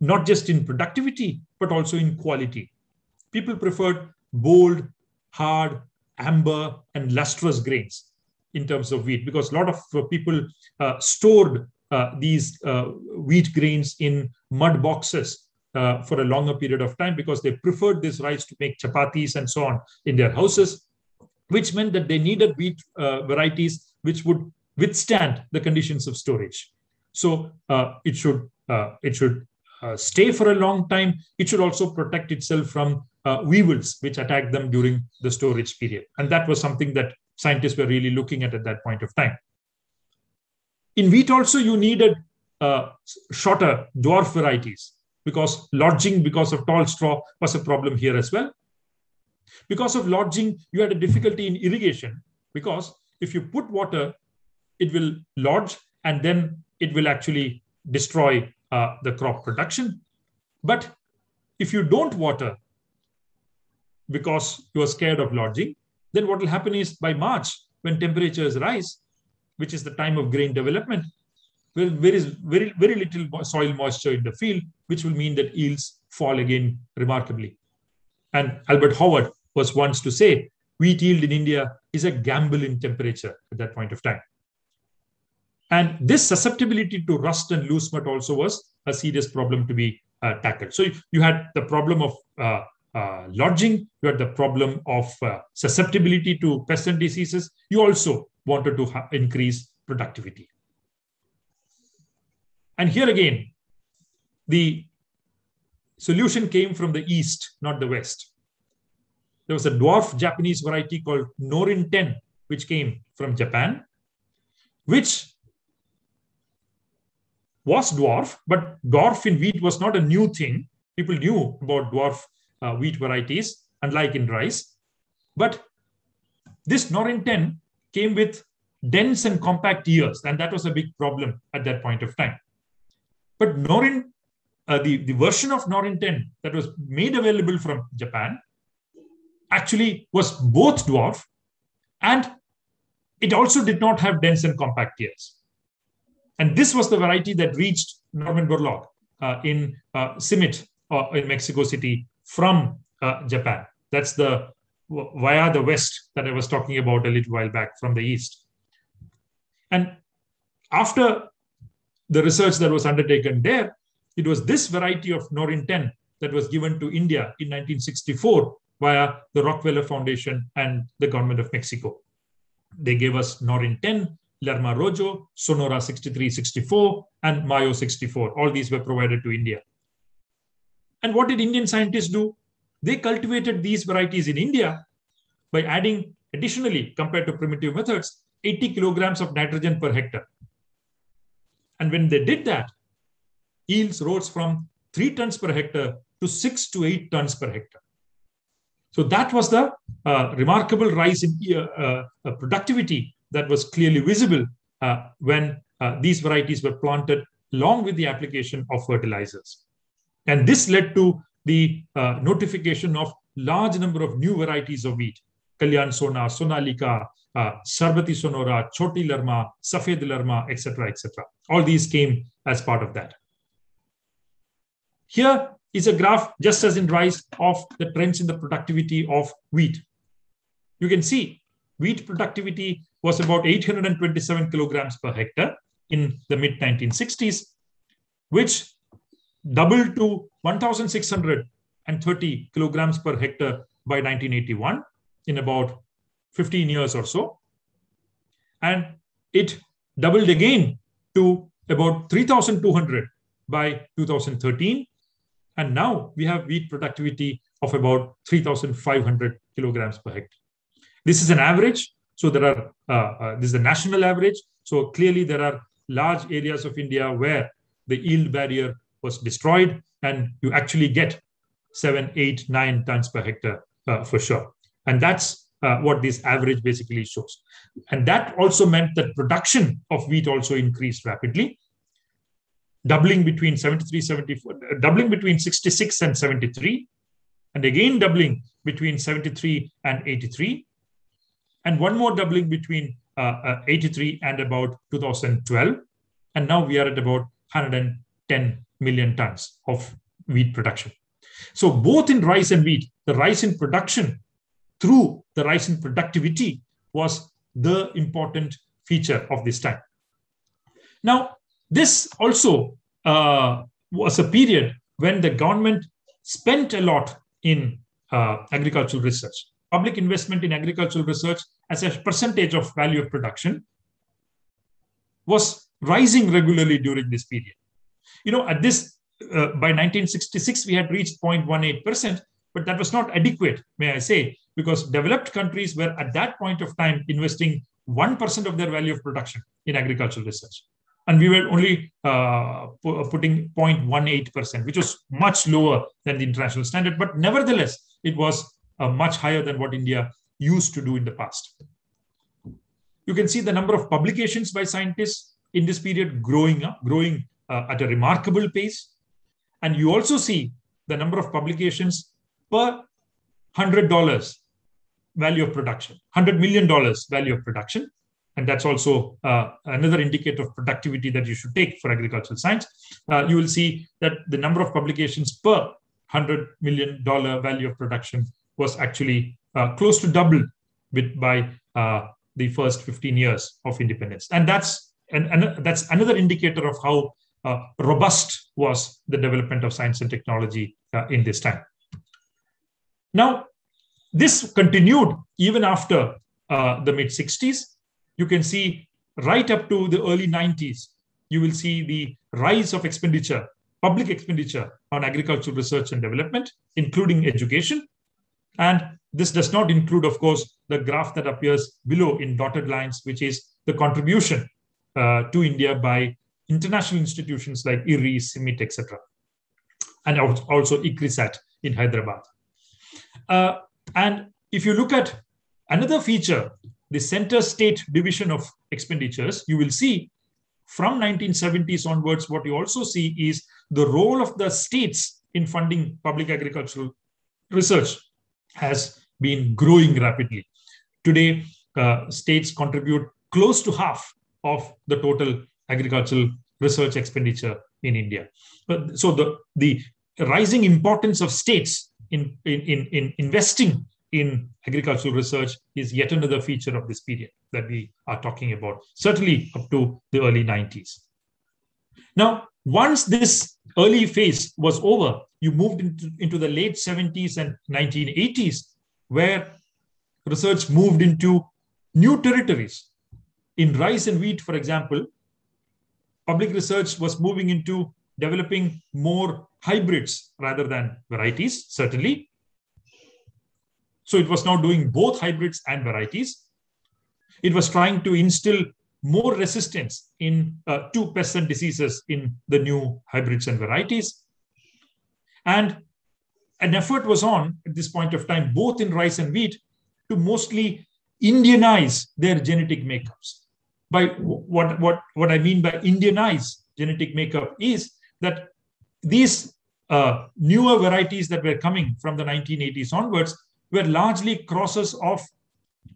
not just in productivity, but also in quality. People preferred bold, hard, amber, and lustrous grains in terms of wheat because a lot of uh, people uh, stored uh, these uh, wheat grains in mud boxes uh, for a longer period of time because they preferred this rice to make chapatis and so on in their houses, which meant that they needed wheat uh, varieties which would withstand the conditions of storage. So it should it should stay for a long time. It should also protect itself from uh, weevils which attack them during the storage period. And that was something that scientists were really looking at at that point of time. In wheat also, you needed uh, shorter dwarf varieties because lodging because of tall straw was a problem here as well. Because of lodging, you had a difficulty in irrigation because if you put water, it will lodge and then it will actually destroy uh, the crop production. But if you don't water because you are scared of lodging, then what will happen is by March, when temperatures rise, which is the time of grain development, well, there is very, very little soil moisture in the field, which will mean that yields fall again remarkably. And Albert Howard was once to say, wheat yield in India is a gamble in temperature at that point of time. And this susceptibility to rust and loose smut also was a serious problem to be uh, tackled. So you had the problem of uh, uh, lodging, you had the problem of uh, susceptibility to pests and diseases. You also wanted to increase productivity. And here again, the solution came from the east, not the west. There was a dwarf Japanese variety called Norin 10, which came from Japan, which was dwarf, but dwarf in wheat was not a new thing. People knew about dwarf uh, wheat varieties, unlike in rice. But this Norin 10 came with dense and compact ears, and that was a big problem at that point of time. But Norin, uh, the, the version of Norin 10 that was made available from Japan actually was both dwarf and it also did not have dense and compact ears. And this was the variety that reached Norman Borlaug uh, in uh, uh, in Mexico City from uh, Japan. That's the via the west that I was talking about a little while back from the east. And after the research that was undertaken there, it was this variety of Norin 10 that was given to India in 1964 via the Rockefeller Foundation and the government of Mexico. They gave us Norin 10, Lerma Rojo, Sonora 6364, and Mayo 64. All these were provided to India. And what did Indian scientists do? They cultivated these varieties in India by adding, additionally, compared to primitive methods, 80 kilograms of nitrogen per hectare. And when they did that, yields rose from 3 tons per hectare to 6 to 8 tons per hectare. So that was the uh, remarkable rise in uh, uh, productivity that was clearly visible uh, when uh, these varieties were planted along with the application of fertilizers. And this led to the uh, notification of large number of new varieties of wheat, Kalyan Sona, Sonalika, uh, Sharbati Sonora, Choti Lerma, Safed Lerma, etc., etc. All these came as part of that. Here is a graph, just as in rice, of the trends in the productivity of wheat. You can see wheat productivity was about 827 kilograms per hectare in the mid 1960s, which doubled to 1,630 kilograms per hectare by 1981 in about 15 years or so. And it doubled again to about 3,200 by 2013. And now we have wheat productivity of about 3,500 kilograms per hectare. This is an average. So there are, uh, uh, this is the national average. So clearly there are large areas of India where the yield barrier was destroyed and you actually get seven, eight, nine tons per hectare uh, for sure. And that's uh, what this average basically shows. And that also meant that production of wheat also increased rapidly, doubling between 73, 74, doubling between 66 and 73, and again doubling between 73 and 83, and one more doubling between uh, uh, 83 and about 2012. And now we are at about 110 million tons of wheat production. So both in rice and wheat, the rise in production through the rise in productivity was the important feature of this time. Now, this also uh, was a period when the government spent a lot in uh, agricultural research. Public investment in agricultural research as a percentage of value of production was rising regularly during this period. You know, at this, uh, by 1966, we had reached 0.18%, but that was not adequate, may I say, because developed countries were at that point of time investing 1% of their value of production in agricultural research. And we were only uh, putting 0.18%, which was much lower than the international standard. But nevertheless, it was uh, much higher than what India used to do in the past. You can see the number of publications by scientists in this period growing up, growing uh, at a remarkable pace. And you also see the number of publications per $100 value of production, $100 million value of production. And that's also uh, another indicator of productivity that you should take for agricultural science. Uh, you will see that the number of publications per $100 million value of production was actually uh, close to double with, by uh, the first 15 years of independence. And that's, and, and that's another indicator of how robust was the development of science and technology uh, in this time. Now, this continued even after uh, the mid 60s. You can see right up to the early 90s, you will see the rise of expenditure, public expenditure on agricultural research and development, including education. And this does not include, of course, the graph that appears below in dotted lines, which is the contribution uh, to India by international institutions like IRRI, CIMMYT, etc., and also ICRISAT in Hyderabad. Uh, and if you look at another feature, the center state division of expenditures, you will see from 1970s onwards, what you also see is the role of the states in funding public agricultural research has been growing rapidly. Today, uh, states contribute close to half of the total agricultural research expenditure in India. But, so the, the rising importance of states in, in, in, in investing in agricultural research is yet another feature of this period that we are talking about, certainly up to the early 90s. Now, once this early phase was over, you moved into, into the late 70s and 1980s, where research moved into new territories. In rice and wheat, for example, public research was moving into developing more hybrids rather than varieties, certainly. So it was now doing both hybrids and varieties. It was trying to instill more resistance in uh, two pests and diseases in the new hybrids and varieties. And an effort was on at this point of time, both in rice and wheat, to mostly Indianize their genetic makeups. By what, what, what I mean by Indianized genetic makeup is that these uh, newer varieties that were coming from the 1980s onwards were largely crosses of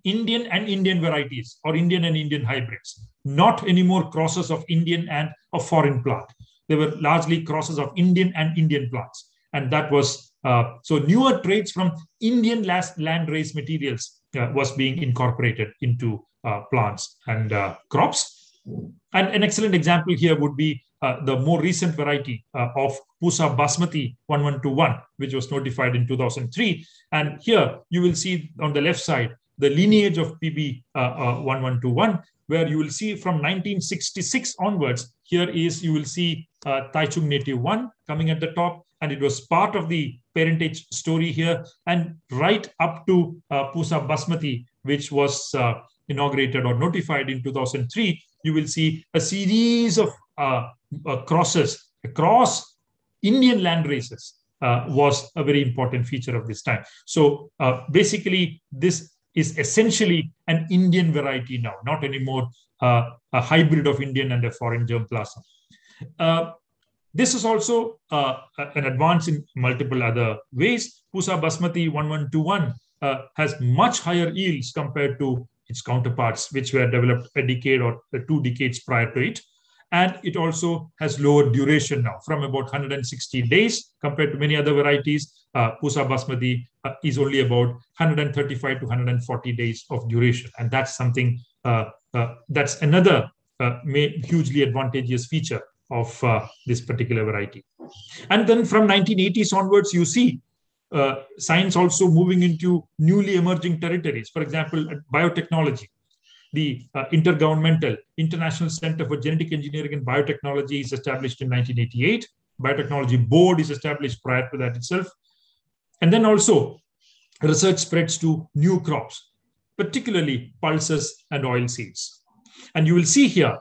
Indian and Indian varieties or Indian and Indian hybrids, not anymore crosses of Indian and a foreign plant. They were largely crosses of Indian and Indian plants. And that was uh, so newer traits from Indian land race materials uh, was being incorporated into uh, plants and uh, crops. And an excellent example here would be uh, the more recent variety uh, of Pusa Basmati 1121, which was notified in 2003. And here you will see on the left side the lineage of PB uh, 1121, uh, where you will see from 1966 onwards, here is you will see uh, Taichung Native 1 coming at the top, and it was part of the parentage story here, and right up to uh, Pusa Basmati, which was uh, inaugurated or notified in 2003, you will see a series of uh, uh, crosses across Indian land races uh, was a very important feature of this time. So basically, this is essentially an Indian variety now, not anymore uh, a hybrid of Indian and a foreign germplasm. Uh, this is also uh, an advance in multiple other ways. Pusa Basmati 1121 has much higher yields compared to its counterparts, which were developed a decade or two decades prior to it. And it also has lower duration now from about 160 days compared to many other varieties. Uh, Pusa Basmati uh, is only about 135 to 140 days of duration. And that's something, uh, uh that's another uh, hugely advantageous feature of uh, this particular variety. And then from 1980s onwards, you see science also moving into newly emerging territories. For example, biotechnology the uh, Intergovernmental International Center for Genetic Engineering and Biotechnology is established in 1988. Biotechnology Board is established prior to that itself. And then also research spreads to new crops, particularly pulses and oil seeds. And you will see here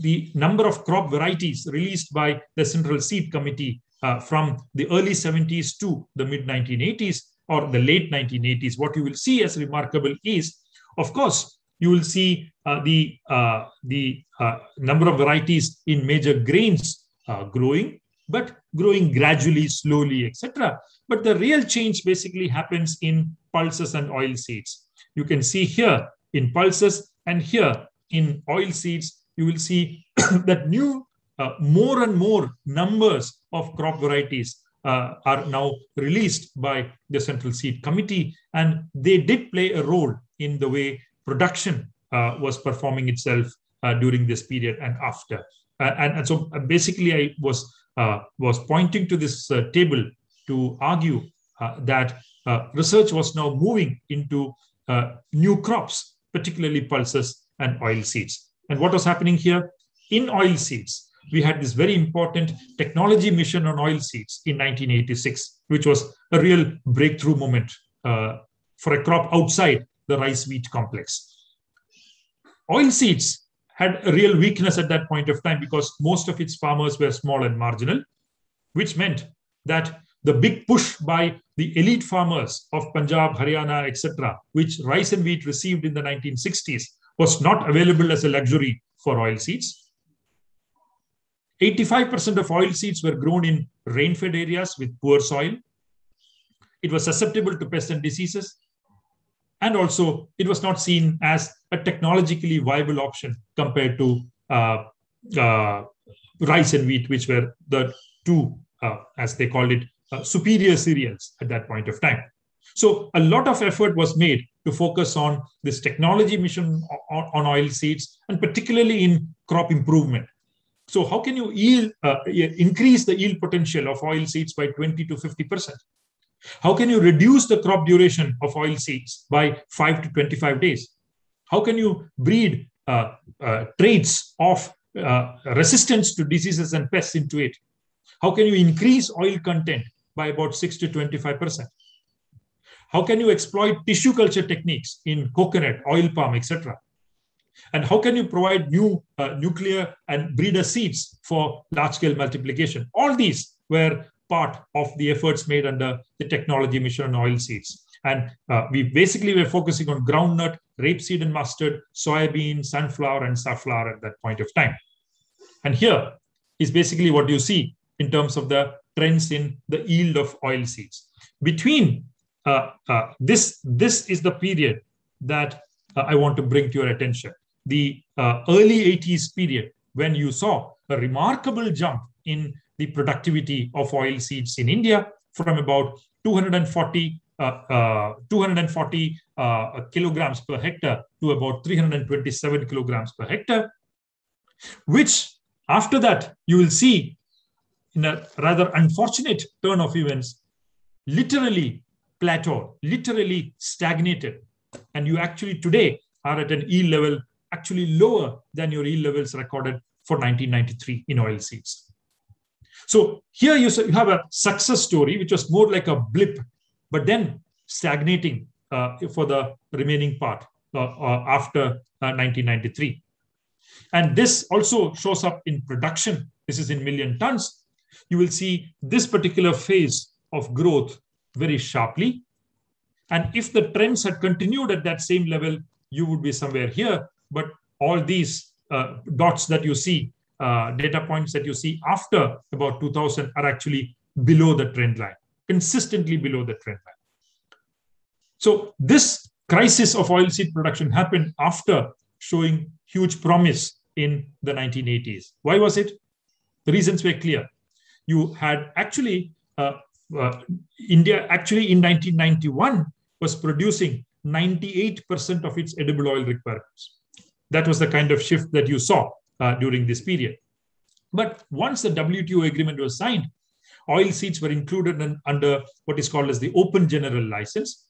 the number of crop varieties released by the Central Seed Committee uh, from the early 70s to the mid 1980s or the late 1980s. What you will see as remarkable is, of course, you will see uh, the, uh, the uh, number of varieties in major grains uh, growing, but growing gradually, slowly, etc. But the real change basically happens in pulses and oil seeds. You can see here in pulses and here in oil seeds, you will see <coughs> that new, more and more numbers of crop varieties uh, are now released by the Central Seed Committee, and they did play a role in the way production uh, was performing itself uh, during this period and after. Uh, and, and so basically, I was was pointing to this table to argue that research was now moving into new crops, particularly pulses and oil seeds. And what was happening here? In oil seeds, we had this very important technology mission on oil seeds in 1986, which was a real breakthrough moment uh, for a crop outside the rice wheat complex. Oil seeds had a real weakness at that point of time because most of its farmers were small and marginal, which meant that the big push by the elite farmers of Punjab, Haryana, etc., which rice and wheat received in the 1960s, was not available as a luxury for oil seeds. 85% of oil seeds were grown in rain-fed areas with poor soil. It was susceptible to pests and diseases. And also, it was not seen as a technologically viable option compared to uh, uh, rice and wheat, which were the two, uh, as they called it, uh, superior cereals at that point of time. So a lot of effort was made to focus on this technology mission on, on oil seeds, and particularly in crop improvement. So how can you yield, uh, increase the yield potential of oil seeds by 20 to 50 percent? How can you reduce the crop duration of oil seeds by 5 to 25 days? How can you breed uh, uh, traits of uh, resistance to diseases and pests into it? How can you increase oil content by about 6 to 25%? How can you exploit tissue culture techniques in coconut, oil palm, etc.? And how can you provide new uh, nuclear and breeder seeds for large scale multiplication? All these were part of the efforts made under the technology mission on oil seeds. And uh, we basically were focusing on groundnut, rapeseed and mustard, soybean, sunflower, and safflower at that point of time. And here is basically what you see in terms of the trends in the yield of oil seeds. Between uh, uh, this, this is the period that uh, I want to bring to your attention. The uh, early 80s period when you saw a remarkable jump in the productivity of oil seeds in India from about 240 uh, uh, 240 uh, kilograms per hectare to about 327 kilograms per hectare, which after that you will see in a rather unfortunate turn of events, literally plateaued, literally stagnated. And you actually today are at an yield level actually lower than your yield levels recorded for 1993 in oil seeds. So here you have a success story, which was more like a blip, but then stagnating uh, for the remaining part uh, uh, after 1993. Uh, and this also shows up in production. This is in million tons. You will see this particular phase of growth very sharply. And if the trends had continued at that same level, you would be somewhere here. But all these uh, dots that you see uh, data points that you see after about 2000 are actually below the trend line, consistently below the trend line. So this crisis of oilseed production happened after showing huge promise in the 1980s. Why was it? The reasons were clear. You had actually, uh, uh, India actually in 1991 was producing 98% of its edible oil requirements. That was the kind of shift that you saw uh, during this period. But once the WTO agreement was signed, oil seeds were included in, under what is called as the open general license.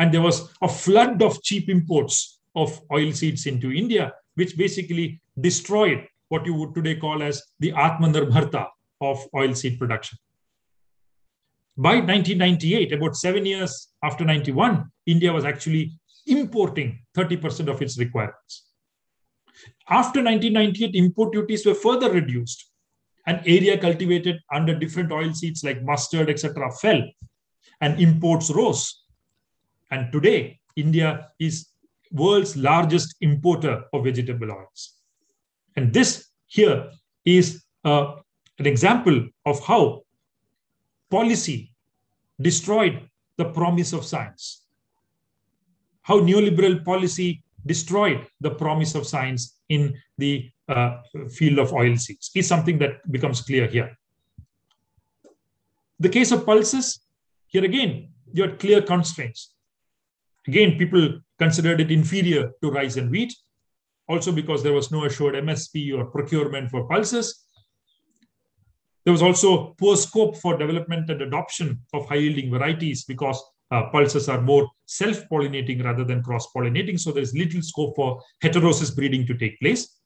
And there was a flood of cheap imports of oil seeds into India, which basically destroyed what you would today call as the Atmanirbharta of oil seed production. By 1998, about seven years after 91, India was actually importing 30% of its requirements. After 1998, import duties were further reduced and area cultivated under different oil seeds like mustard, etc., fell and imports rose. And today, India is world's largest importer of vegetable oils. And this here is uh, an example of how policy destroyed the promise of science. How neoliberal policy destroyed the promise of science in the uh, field of oil seeds is something that becomes clear here. The case of pulses, here again, you had clear constraints. Again, people considered it inferior to rice and wheat, also because there was no assured MSP or procurement for pulses. There was also poor scope for development and adoption of high yielding varieties because uh, pulses are more self-pollinating rather than cross-pollinating. So there's little scope for heterosis breeding to take place.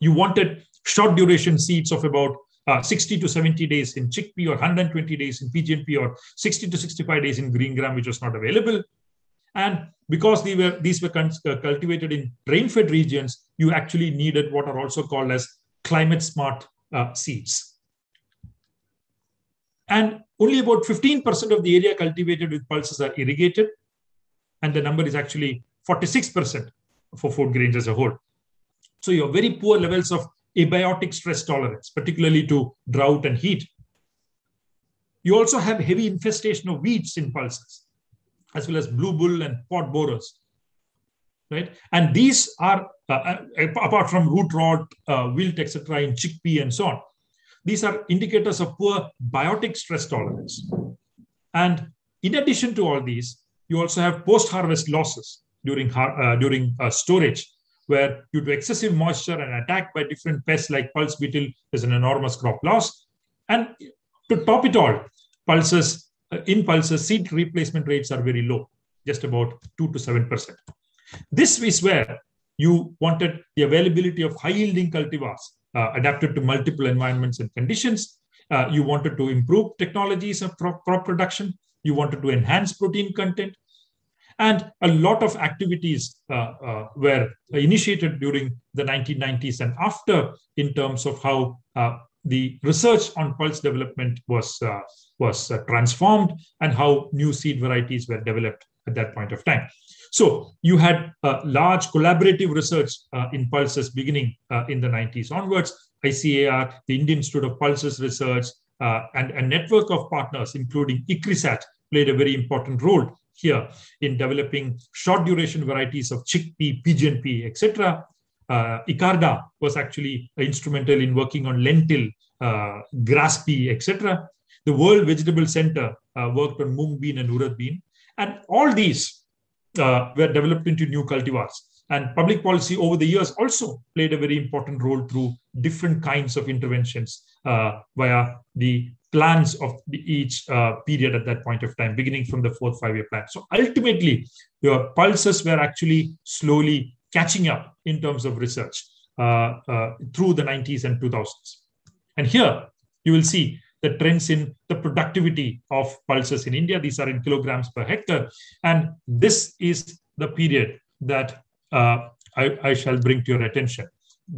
You wanted short duration seeds of about uh, 60 to 70 days in chickpea or 120 days in pigeon pea or 60 to 65 days in green gram, which was not available. And because they were, these were uh, cultivated in rain-fed regions, you actually needed what are also called as climate smart uh, seeds. And only about 15% of the area cultivated with pulses are irrigated. And the number is actually 46% for food grains as a whole. So you have very poor levels of abiotic stress tolerance, particularly to drought and heat. You also have heavy infestation of weeds in pulses, as well as blue bull and pod borers. Right? And these are, uh, uh, apart from root rot, uh, wilt, etc., in chickpea and so on, these are indicators of poor biotic stress tolerance. And in addition to all these, you also have post-harvest losses during, uh, during uh, storage, where due to excessive moisture and attack by different pests like pulse beetle, there's an enormous crop loss. And to top it all, pulses uh, in pulses, seed replacement rates are very low, just about 2 to 7%. This is where you wanted the availability of high yielding cultivars adapted to multiple environments and conditions. Uh, you wanted to improve technologies of crop, crop production. You wanted to enhance protein content. And a lot of activities uh, uh were initiated during the 1990s and after in terms of how uh, the research on pulse development was, uh, was transformed and how new seed varieties were developed at that point of time. So you had uh, large collaborative research uh, in pulses beginning uh, in the 90s onwards. ICAR, the Indian Institute of Pulses Research, uh, and a network of partners, including ICRISAT, played a very important role here in developing short duration varieties of chickpea, pigeon pea, etc. Uh, ICARDA was actually instrumental in working on lentil, uh, grass pea, etc. The World Vegetable Center worked on mung bean and urad bean. And all these uh, were developed into new cultivars. And public policy over the years also played a very important role through different kinds of interventions uh, via the plans of the, each uh, period at that point of time, beginning from the fourth five-year plan. So ultimately, your pulses were actually slowly catching up in terms of research uh, uh, through the 90s and 2000s. And here you will see the trends in the productivity of pulses in India. These are in kilograms per hectare. And this is the period that uh, I, I, shall bring to your attention.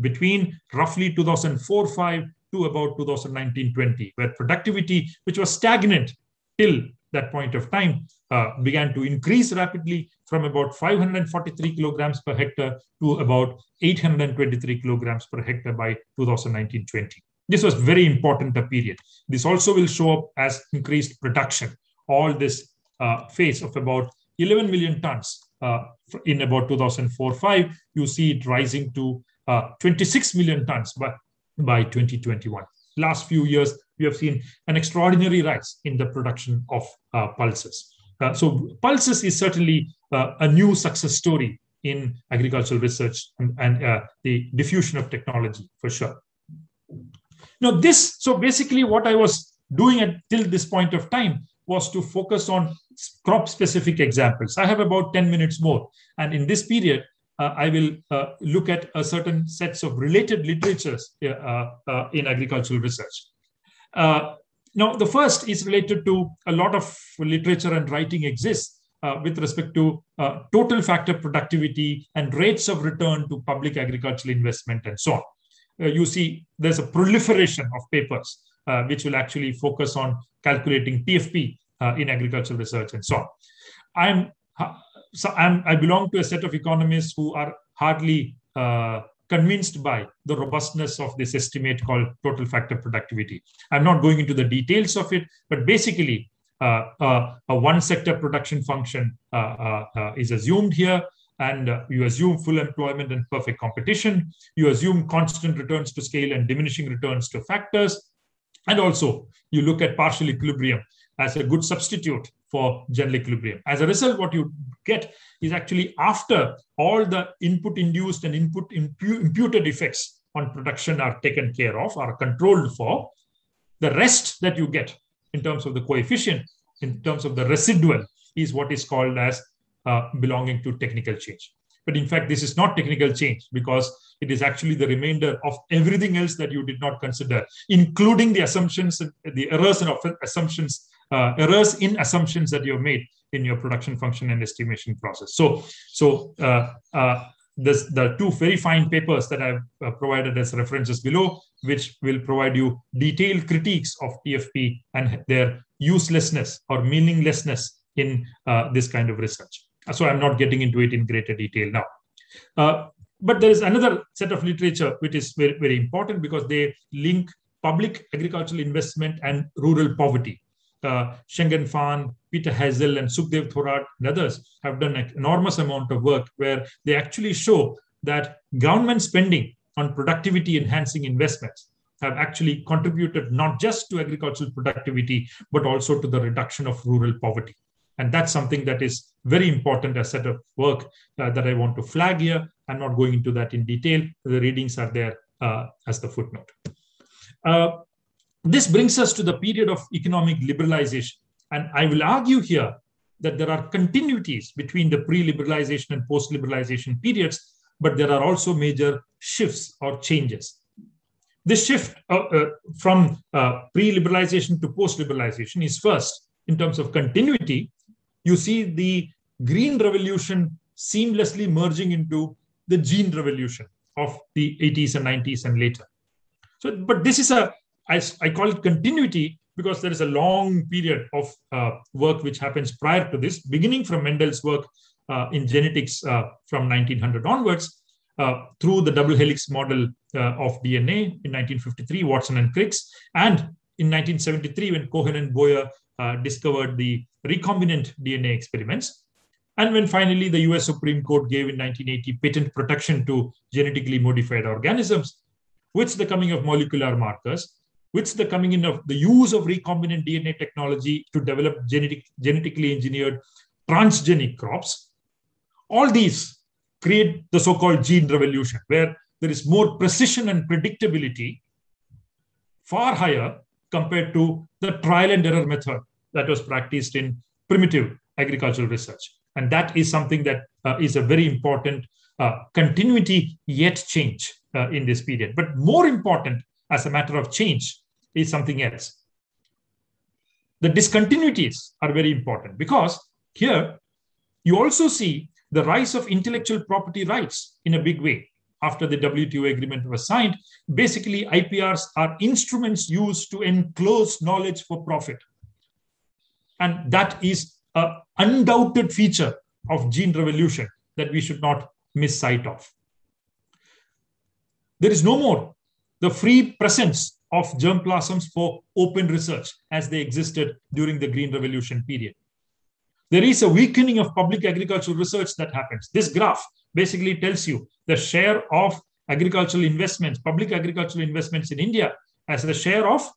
Between roughly 2004-5 to about 2019-20, where productivity, which was stagnant till that point of time, uh, began to increase rapidly from about 543 kilograms per hectare to about 823 kilograms per hectare by 2019-20. This was very important a period. This also will show up as increased production. All this uh, phase of about 11 million tons uh, in about 2004-5, you see it rising to uh, 26 million tons by, by 2021. Last few years, we have seen an extraordinary rise in the production of uh, pulses. Uh, so pulses is certainly uh, a new success story in agricultural research and, and the diffusion of technology for sure. Now, this, so basically, what I was doing until this point of time was to focus on crop specific examples. I have about 10 minutes more. And in this period, uh, I will uh, look at a certain sets of related literatures uh, uh in agricultural research. Uh, now, the first is related to a lot of literature and writing exists uh, with respect to total factor productivity and rates of return to public agricultural investment and so on. Uh, you see there's a proliferation of papers uh, which will actually focus on calculating TFP uh, in agricultural research and so on. I'm so I'm, i belong to a set of economists who are hardly uh, convinced by the robustness of this estimate called total factor productivity. I'm not going into the details of it, but basically, uh, uh, a one sector production function is assumed here and uh, you assume full employment and perfect competition. You assume constant returns to scale and diminishing returns to factors. And also, you look at partial equilibrium as a good substitute for general equilibrium. As a result, what you get is actually after all the input induced and input impu imputed effects on production are taken care of, are controlled for, the rest that you get in terms of the coefficient, in terms of the residual, is what is called as uh, belonging to technical change. But in fact, this is not technical change because it is actually the remainder of everything else that you did not consider, including the assumptions, the errors and assumptions, uh, errors in assumptions that you have made in your production function and estimation process. So, so uh, uh, this, the two very fine papers that I've uh, provided as references below, which will provide you detailed critiques of TFP and their uselessness or meaninglessness in uh, this kind of research. So I'm not getting into it in greater detail now. Uh, but there is another set of literature which is very, very important because they link public agricultural investment and rural poverty. Uh, Shenggen Fan, Peter Hazell, and Sukhdev Thorat and others have done an enormous amount of work where they actually show that government spending on productivity enhancing investments have actually contributed not just to agricultural productivity, but also to the reduction of rural poverty. And that's something that is very important set of work uh, that I want to flag here. I'm not going into that in detail. The readings are there uh, as the footnote. Uh, this brings us to the period of economic liberalization. And I will argue here that there are continuities between the pre-liberalization and post-liberalization periods, but there are also major shifts or changes. This shift uh, uh, from uh, pre-liberalization to post-liberalization is first, in terms of continuity, you see the green revolution seamlessly merging into the gene revolution of the 80s and 90s and later. So, but this is a, I, I call it continuity because there is a long period of uh, work which happens prior to this, beginning from Mendel's work uh, in genetics uh, from 1900 onwards, uh, through the double helix model uh, of DNA in 1953, Watson and Crick's, and in 1973 when Cohen and Boyer uh, discovered the recombinant DNA experiments. And when finally the US Supreme Court gave in 1980 patent protection to genetically modified organisms, with the coming of molecular markers, with the coming in of the use of recombinant DNA technology to develop genetic, genetically engineered transgenic crops, all these create the so-called gene revolution, where there is more precision and predictability far higher compared to the trial and error method that was practiced in primitive agricultural research. And that is something that uh, is a very important uh, continuity yet change uh, in this period. But more important as a matter of change is something else. The discontinuities are very important because here you also see the rise of intellectual property rights in a big way after the WTO agreement was signed, basically IPRs are instruments used to enclose knowledge for profit. And that is an undoubted feature of gene revolution that we should not miss sight of. There is no more the free presence of germplasms for open research as they existed during the Green Revolution period. There is a weakening of public agricultural research that happens. This graph basically tells you the share of agricultural investments, public agricultural investments in India as the share of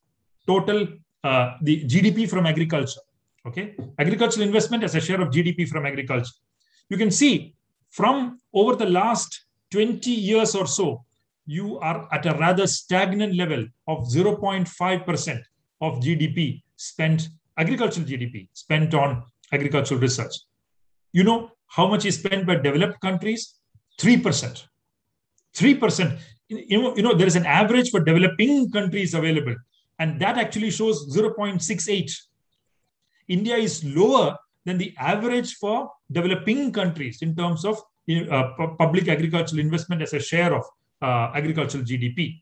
total uh, the GDP from agriculture. Okay, agricultural investment as a share of GDP from agriculture. You can see from over the last 20 years or so, you are at a rather stagnant level of 0.5% of GDP spent, agricultural GDP spent on agricultural research. You know how much is spent by developed countries? 3%. 3%. You know, you know, there is an average for developing countries available, and that actually shows 0.68. India is lower than the average for developing countries in terms of uh, public agricultural investment as a share of uh, agricultural GDP.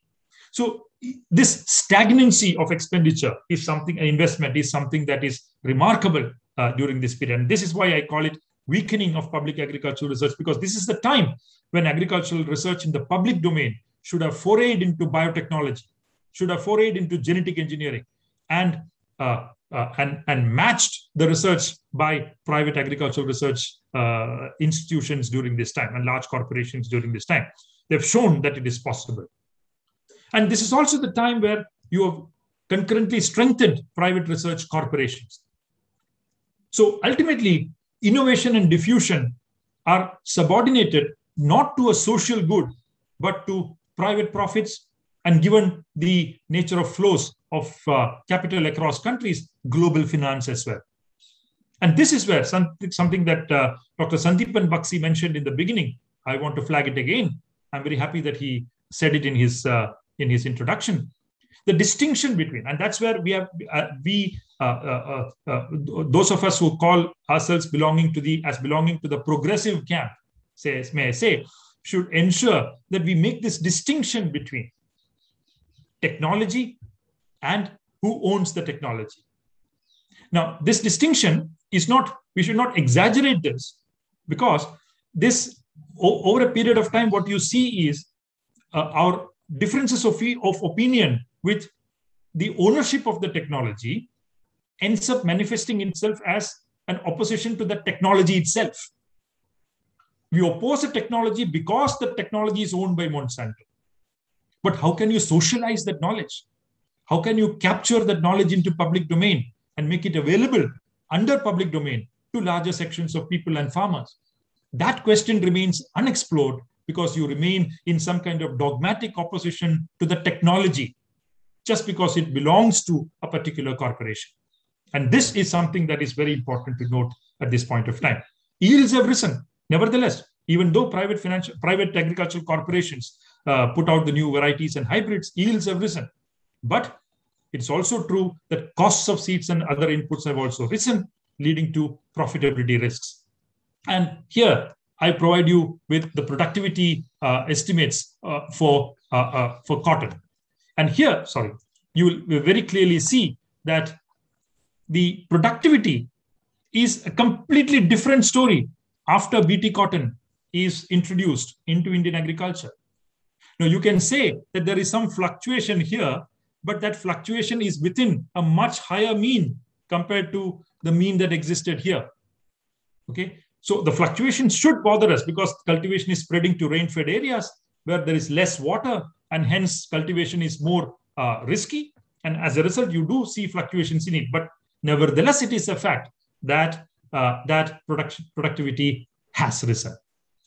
So this stagnancy of expenditure is something, investment is something that is remarkable uh, during this period. And this is why I call it weakening of public agricultural research because this is the time when agricultural research in the public domain should have forayed into biotechnology, should have forayed into genetic engineering, and uh, uh, and and matched the research by private agricultural research uh, institutions during this time and large corporations during this time. They've shown that it is possible, and this is also the time where you have concurrently strengthened private research corporations. So ultimately, innovation and diffusion are subordinated not to a social good, but to private profits. And given the nature of flows of uh, capital across countries, global finance as well. And this is where something, something that uh, Dr. Sandipan Baksi mentioned in the beginning. I want to flag it again. I'm very happy that he said it in his uh, in his introduction. The distinction between, and that's where we have uh, we uh, uh, uh, those of us who call ourselves belonging to the as belonging to the progressive camp, say, may I say, should ensure that we make this distinction between technology and who owns the technology. Now, this distinction is not, we should not exaggerate this because this, over a period of time, what you see is uh, our differences of, of opinion with the ownership of the technology ends up manifesting itself as an opposition to the technology itself. We oppose a technology because the technology is owned by Monsanto. But how can you socialize that knowledge? How can you capture that knowledge into public domain and make it available under public domain to larger sections of people and farmers? That question remains unexplored because you remain in some kind of dogmatic opposition to the technology just because it belongs to a particular corporation. And this is something that is very important to note at this point of time. Yields have risen. Nevertheless, even though private financial, private agricultural corporations uh, put out the new varieties and hybrids, yields have risen. But it's also true that costs of seeds and other inputs have also risen, leading to profitability risks. And here, I provide you with the productivity uh, estimates uh, for, uh, uh, for cotton. And here, sorry, you will very clearly see that the productivity is a completely different story after BT cotton is introduced into Indian agriculture. Now, you can say that there is some fluctuation here, but that fluctuation is within a much higher mean compared to the mean that existed here. Okay, so the fluctuation should bother us because cultivation is spreading to rain-fed areas where there is less water and hence cultivation is more uh, risky. And as a result, you do see fluctuations in it. But nevertheless, it is a fact that uh, that production, productivity has risen.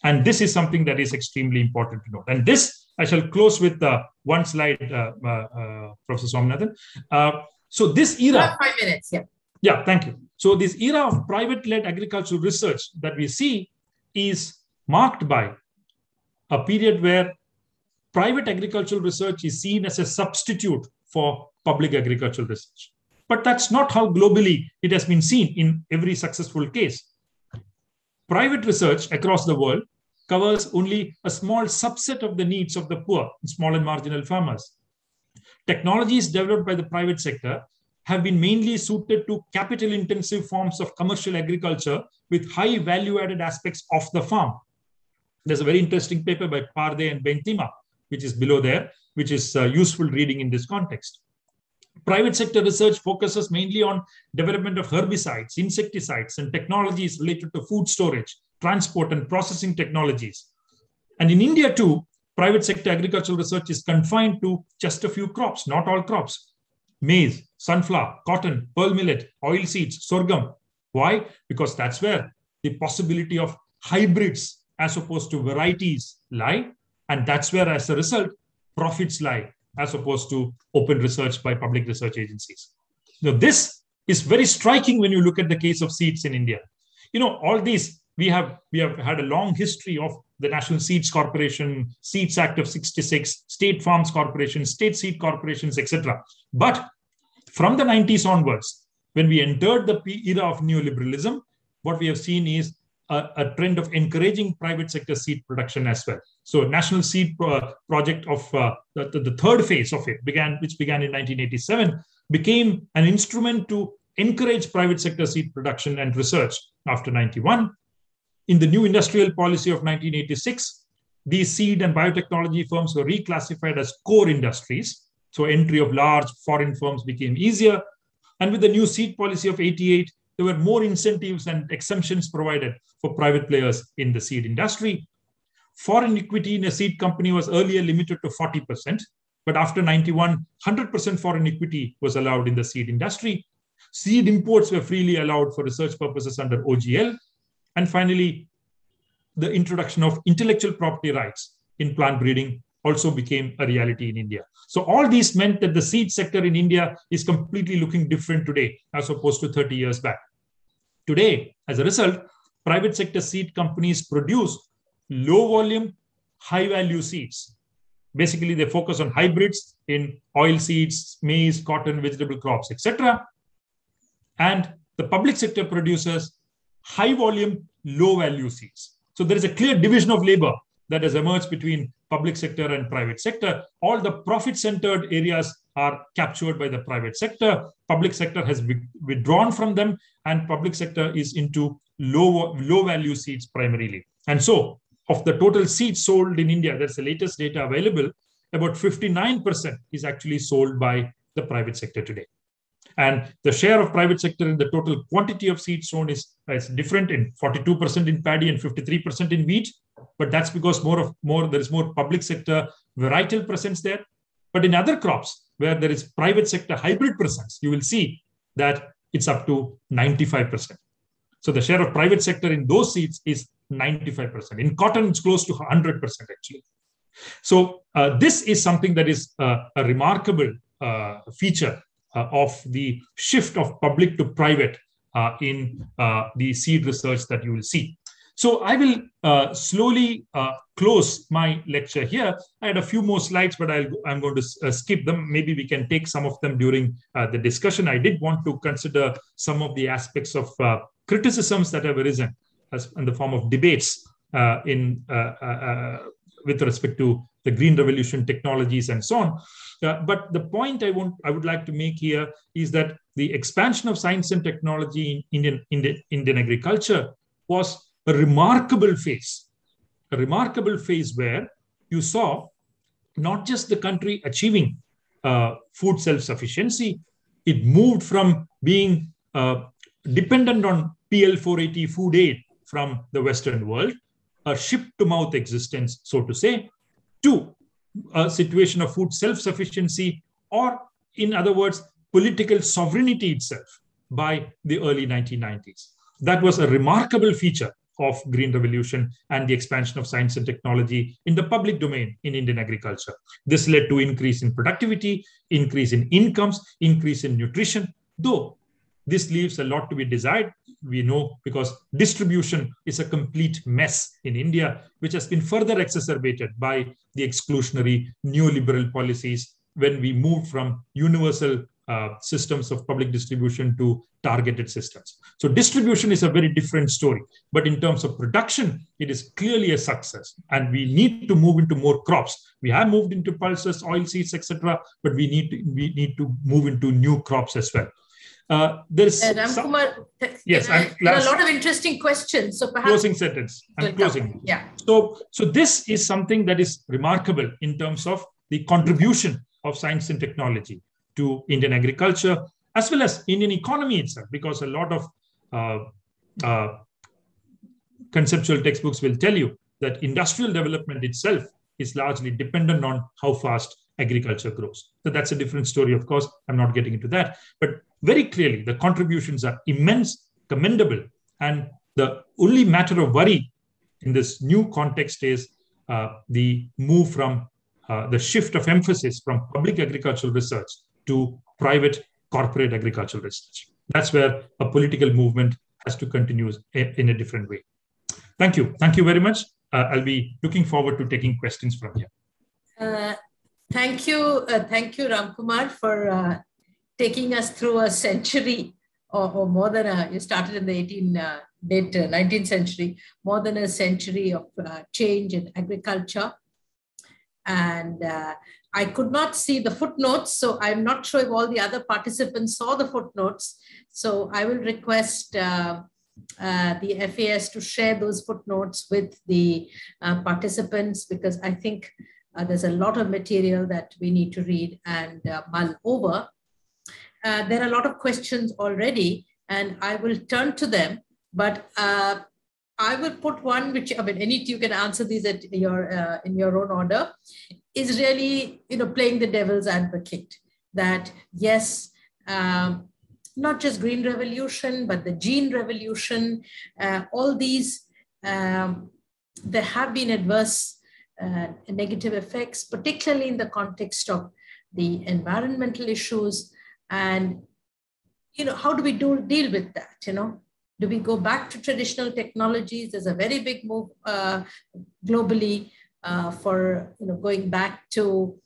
And this is something that is extremely important to note. And this, I shall close with uh, one slide, uh, uh, uh, Professor Swaminathan. so this era... Five minutes, yeah. Yeah, thank you. So this era of private-led agricultural research that we see is marked by a period where private agricultural research is seen as a substitute for public agricultural research. But that's not how globally it has been seen in every successful case. Private research across the world covers only a small subset of the needs of the poor, small and marginal farmers. Technologies developed by the private sector have been mainly suited to capital intensive forms of commercial agriculture with high value added aspects of the farm. There's a very interesting paper by Pardey and Beintema, which is below there, which is uh, useful reading in this context. Private sector research focuses mainly on development of herbicides, insecticides, and technologies related to food storage, transport, and processing technologies. And in India, too, private sector agricultural research is confined to just a few crops, not all crops maize, sunflower, cotton, pearl millet, oil seeds, sorghum. Why? Because that's where the possibility of hybrids as opposed to varieties lie. And that's where, as a result, profits lie as opposed to open research by public research agencies. Now, this is very striking when you look at the case of seeds in India. You know, all these we have we have had a long history of the National Seeds Corporation, Seeds Act of 66, State Farms Corporation, State Seed Corporations, etc. But from the 90s onwards, when we entered the era of neoliberalism, what we have seen is a, a trend of encouraging private sector seed production as well. So, National Seed Pro- Project of uh, the, the, third phase of it began, which began in 1987, became an instrument to encourage private sector seed production and research after 91. In the new industrial policy of 1986, these seed and biotechnology firms were reclassified as core industries. So entry of large foreign firms became easier. And with the new seed policy of 88, there were more incentives and exemptions provided for private players in the seed industry. Foreign equity in a seed company was earlier limited to 40%, but after 91, 100% foreign equity was allowed in the seed industry. Seed imports were freely allowed for research purposes under OGL. And finally, the introduction of intellectual property rights in plant breeding also became a reality in India. So all these meant that the seed sector in India is completely looking different today as opposed to 30 years back. Today, as a result, private sector seed companies produce low volume, high value seeds. Basically, they focus on hybrids in oil seeds, maize, cotton, vegetable crops, etc. And the public sector produces high volume, low value seeds. So there is a clear division of labor that has emerged between public sector and private sector. All the profit-centered areas are captured by the private sector. Public sector has withdrawn from them, and public sector is into low, low value seeds primarily. And so, of the total seeds sold in India, that's the latest data available, about 59% is actually sold by the private sector today. And the share of private sector in the total quantity of seeds sown is, is different in 42% in paddy and 53% in wheat. But that's because more of more there is more public sector varietal presence there. But in other crops where there is private sector hybrid presence, you will see that it's up to 95%. So the share of private sector in those seeds is 95%. In cotton, it's close to 100% actually. So uh, this is something that is uh, a remarkable uh, feature of the shift of public to private uh, in uh, the seed research that you will see. So I will uh, slowly uh, close my lecture here. I had a few more slides, but i am going to uh, skip them. Maybe we can take some of them during the discussion. I did want to consider some of the aspects of criticisms that have arisen in the form of debates in with respect to the green revolution technologies and so on. Uh, but the point I want I would like to make here is that the expansion of science and technology in Indian, Indian, Indian agriculture was a remarkable phase, a remarkable phase where you saw not just the country achieving uh, food self-sufficiency, it moved from being uh, dependent on PL 480 food aid from the Western world, a ship to mouth existence, so to say, to a situation of food self sufficiency, or in other words, political sovereignty itself by the early 1990s. That was a remarkable feature of green revolution and the expansion of science and technology in the public domain in indian agriculture this led to increase in productivity increase in incomes increase in nutrition though this leaves a lot to be desired we know because distribution is a complete mess in India, which has been further exacerbated by the exclusionary neoliberal policies when we moved from universal uh, systems of public distribution to targeted systems. So distribution is a very different story. But in terms of production, it is clearly a success. And we need to move into more crops. We have moved into pulses, oil seeds, etc. But we need to, we need to move into new crops as well. Uh, there's uh, Ramakumar, yes, there are a lot of interesting questions. So perhaps closing sentence. I'm closing. Yeah. So, so this is something that is remarkable in terms of the contribution of science and technology to Indian agriculture as well as Indian economy itself, because a lot of uh, uh, conceptual textbooks will tell you that industrial development itself is largely dependent on how fast agriculture grows. So that's a different story, of course. I'm not getting into that. But very clearly, the contributions are immense, commendable. And the only matter of worry in this new context is uh, the move from uh, the shift of emphasis from public agricultural research to private corporate agricultural research. That's where a political movement has to continue in a different way. Thank you. Thank you very much. Uh, I'll be looking forward to taking questions from here. Uh, thank you. Uh, thank you, Ramakumar, for uh, taking us through a century or, or more than a, you started in the 18, uh, late 19th century, more than a century of change in agriculture. And I could not see the footnotes, so I'm not sure if all the other participants saw the footnotes. So I will request uh, uh, the FAS to share those footnotes with the uh, participants because I think uh, there's a lot of material that we need to read and uh, mull over. Uh, there are a lot of questions already, and I will turn to them, but I will put one which I mean, any you can answer these at your uh, in your own order. Is really you know playing the devil's advocate that yes, um, not just green revolution but the gene revolution, uh, all these um, there have been adverse uh, negative effects, particularly in the context of the environmental issues and you know how do we do deal with that you know do we go back to traditional technologies? There's a very big move uh, globally uh, for you know, going back to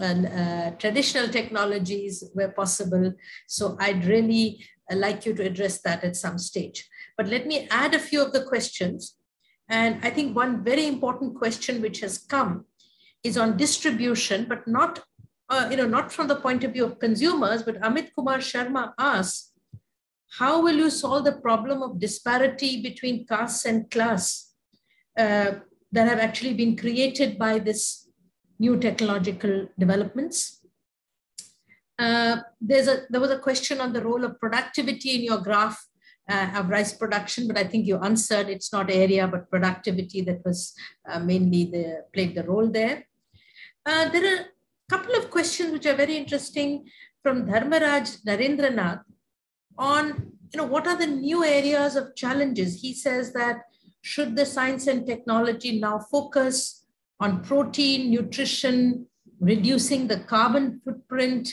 uh, traditional technologies where possible. So I'd really uh, like you to address that at some stage. But let me add a few of the questions. And I think one very important question which has come is on distribution, but not, uh, you know, not from the point of view of consumers, but Amit Kumar Sharma asks, how will you solve the problem of disparity between castes and class uh, that have actually been created by this new technological developments? Uh, there's a, there was a question on the role of productivity in your graph uh, of rice production, but I think you answered it's not area, but productivity that was uh, mainly the, played the role there. Uh, there are couple of questions which are very interesting from Dharmaraj Narendranath on you know, what are the new areas of challenges. He says that should the science and technology now focus on protein, nutrition, reducing the carbon footprint,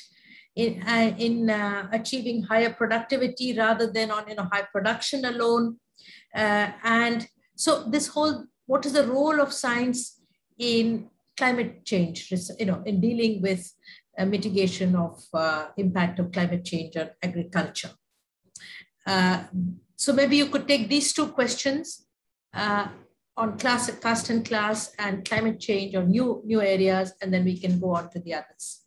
in, uh, in uh, achieving higher productivity rather than on you know, high production alone. Uh, and so this whole, what is the role of science in climate change, you know, in dealing with mitigation of uh, impact of climate change on agriculture. Uh, so maybe you could take these two questions uh, on class, caste and class and climate change or new, new areas, and then we can go on to the others.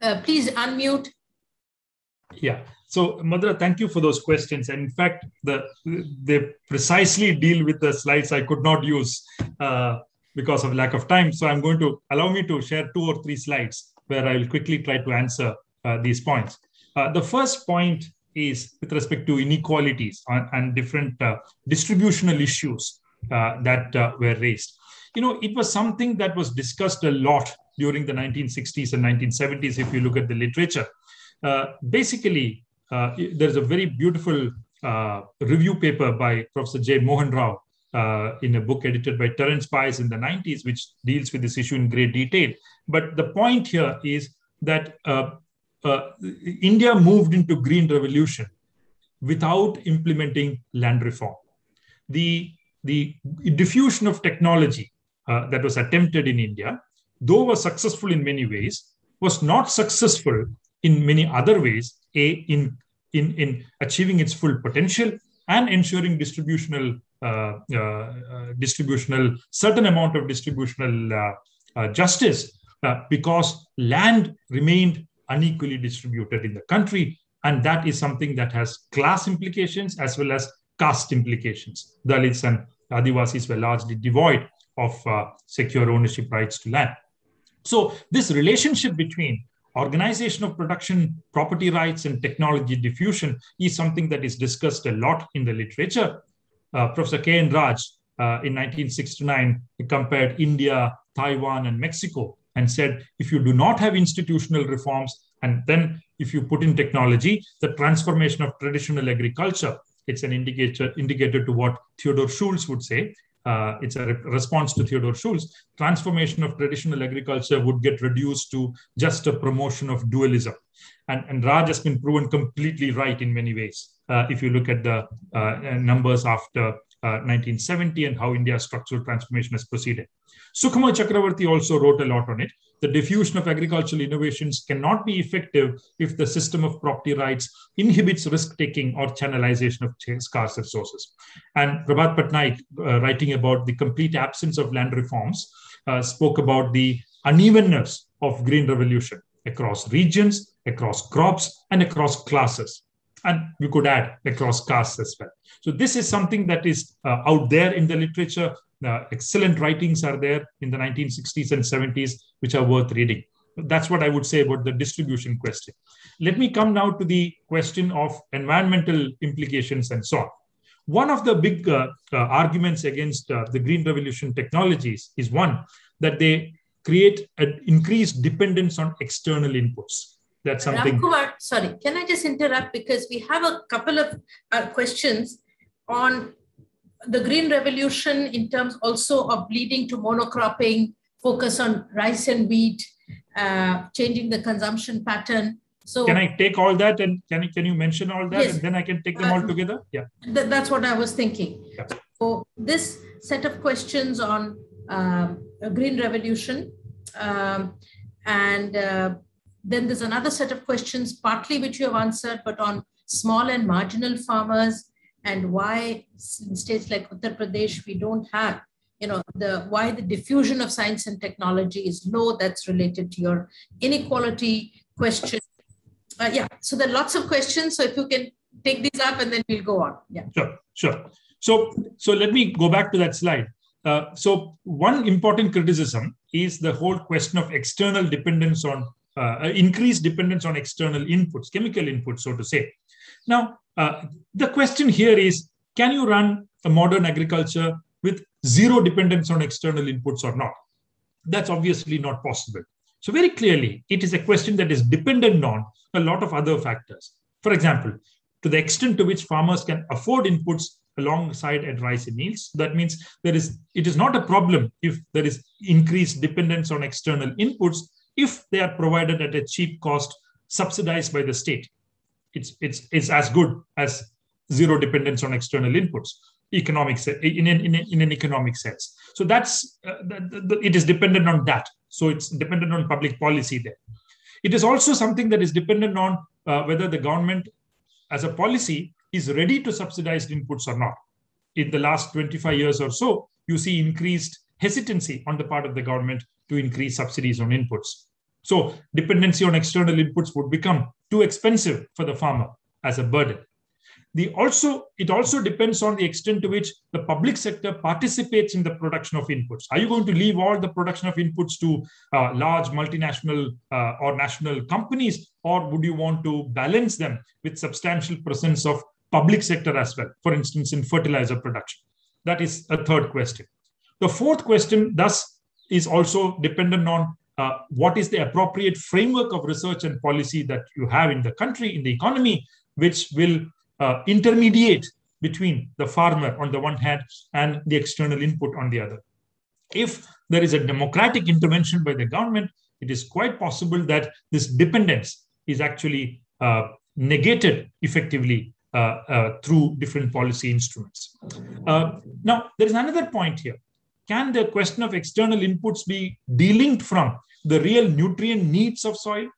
Uh, please unmute. Yeah. So, Madhura, thank you for those questions. And in fact, the they precisely deal with the slides I could not use uh, because of lack of time. So, I'm going to allow me to share two or three slides where I will quickly try to answer uh, these points. Uh, the first point is with respect to inequalities and, and different uh, distributional issues uh, that were raised. You know, it was something that was discussed a lot during the 1960s and 1970s, if you look at the literature. Uh, basically, uh, there's a very beautiful uh, review paper by Professor J. Mohan Rao uh, in a book edited by Terence Byres in the 90s, which deals with this issue in great detail. But the point here is that uh, uh, India moved into green revolution without implementing land reform. The, the diffusion of technology that was attempted in India though was successful in many ways, was not successful in many other ways, A, in, in, in achieving its full potential and ensuring distributional uh, uh, uh, distributional certain amount of distributional uh, uh, justice because land remained unequally distributed in the country. And that is something that has class implications as well as caste implications. Dalits and adivasis were largely devoid of secure ownership rights to land. So this relationship between organization of production, property rights, and technology diffusion is something that is discussed a lot in the literature. Uh, Professor K. N. Raj uh, in 1969 compared India, Taiwan, and Mexico and said, if you do not have institutional reforms, and then if you put in technology, the transformation of traditional agriculture, it's an indicator, indicator to what Theodore Schultz would say, uh, it's a re- response to Theodore Schultz, transformation of traditional agriculture would get reduced to just a promotion of dualism. And, and Raj has been proven completely right in many ways. Uh, if you look at the uh, numbers after 1970 uh, and how India's structural transformation has proceeded. Sukhamoy Chakravarty also wrote a lot on it. The diffusion of agricultural innovations cannot be effective if the system of property rights inhibits risk taking or channelization of scarce resources. And Prabhat Patnaik, uh, writing about the complete absence of land reforms, uh, spoke about the unevenness of green revolution across regions, across crops, and across classes and we could add across castes as well. So this is something that is uh, out there in the literature. Uh, excellent writings are there in the 1960s and 70s, which are worth reading. That's what I would say about the distribution question. Let me come now to the question of environmental implications and so on. One of the big uh, uh arguments against uh, the green revolution technologies is one that they create an increased dependence on external inputs that's something. Ramakumar, sorry, can I just interrupt because we have a couple of uh, questions on the green revolution in terms also of leading to monocropping, focus on rice and wheat, uh, changing the consumption pattern. So can I take all that and can you, can you mention all that yes. and then I can take them uh, all together? Yeah, th- that's what I was thinking. Yeah. So this set of questions on um, green revolution um, and uh, then there's another set of questions, partly which you have answered, but on small and marginal farmers and why in states like Uttar Pradesh we don't have you know the why the diffusion of science and technology is low that's related to your inequality question. Uh, yeah so there are lots of questions so if you can take these up and then we'll go on. Yeah. Sure sure. So so let me go back to that slide. Uh, so one important criticism is the whole question of external dependence on uh, increased dependence on external inputs chemical inputs so to say. Now uh, the question here is can you run a modern agriculture with zero dependence on external inputs or not? That's obviously not possible. So, very clearly, it is a question that is dependent on a lot of other factors. For example, to the extent to which farmers can afford inputs alongside advice and meals, that means there is it is not a problem if there is increased dependence on external inputs if they are provided at a cheap cost subsidized by the state it's it's it's as good as zero dependence on external inputs economic in an, in, in an economic sense. So that's uh, the, the, it is dependent on that. So it's dependent on public policy there. It is also something that is dependent on uh, whether the government as a policy is ready to subsidize inputs or not. In the last 25 years or so you see increased hesitancy on the part of the government to increase subsidies on inputs. So dependency on external inputs would become too expensive for the farmer as a burden. The also it also depends on the extent to which the public sector participates in the production of inputs. Are you going to leave all the production of inputs to uh, large multinational uh, or national companies, or would you want to balance them with substantial presence of public sector as well? For instance, in fertilizer production. That is a third question. The fourth question, thus, is also dependent on uh, what is the appropriate framework of research and policy that you have in the country, in the economy, which will uh, intermediate between the farmer on the one hand and the external input on the other. If there is a democratic intervention by the government, it is quite possible that this dependence is actually uh, negated effectively uh, uh, through different policy instruments. Uh, now, there is another point here can the question of external inputs be delinked from the real nutrient needs of soil?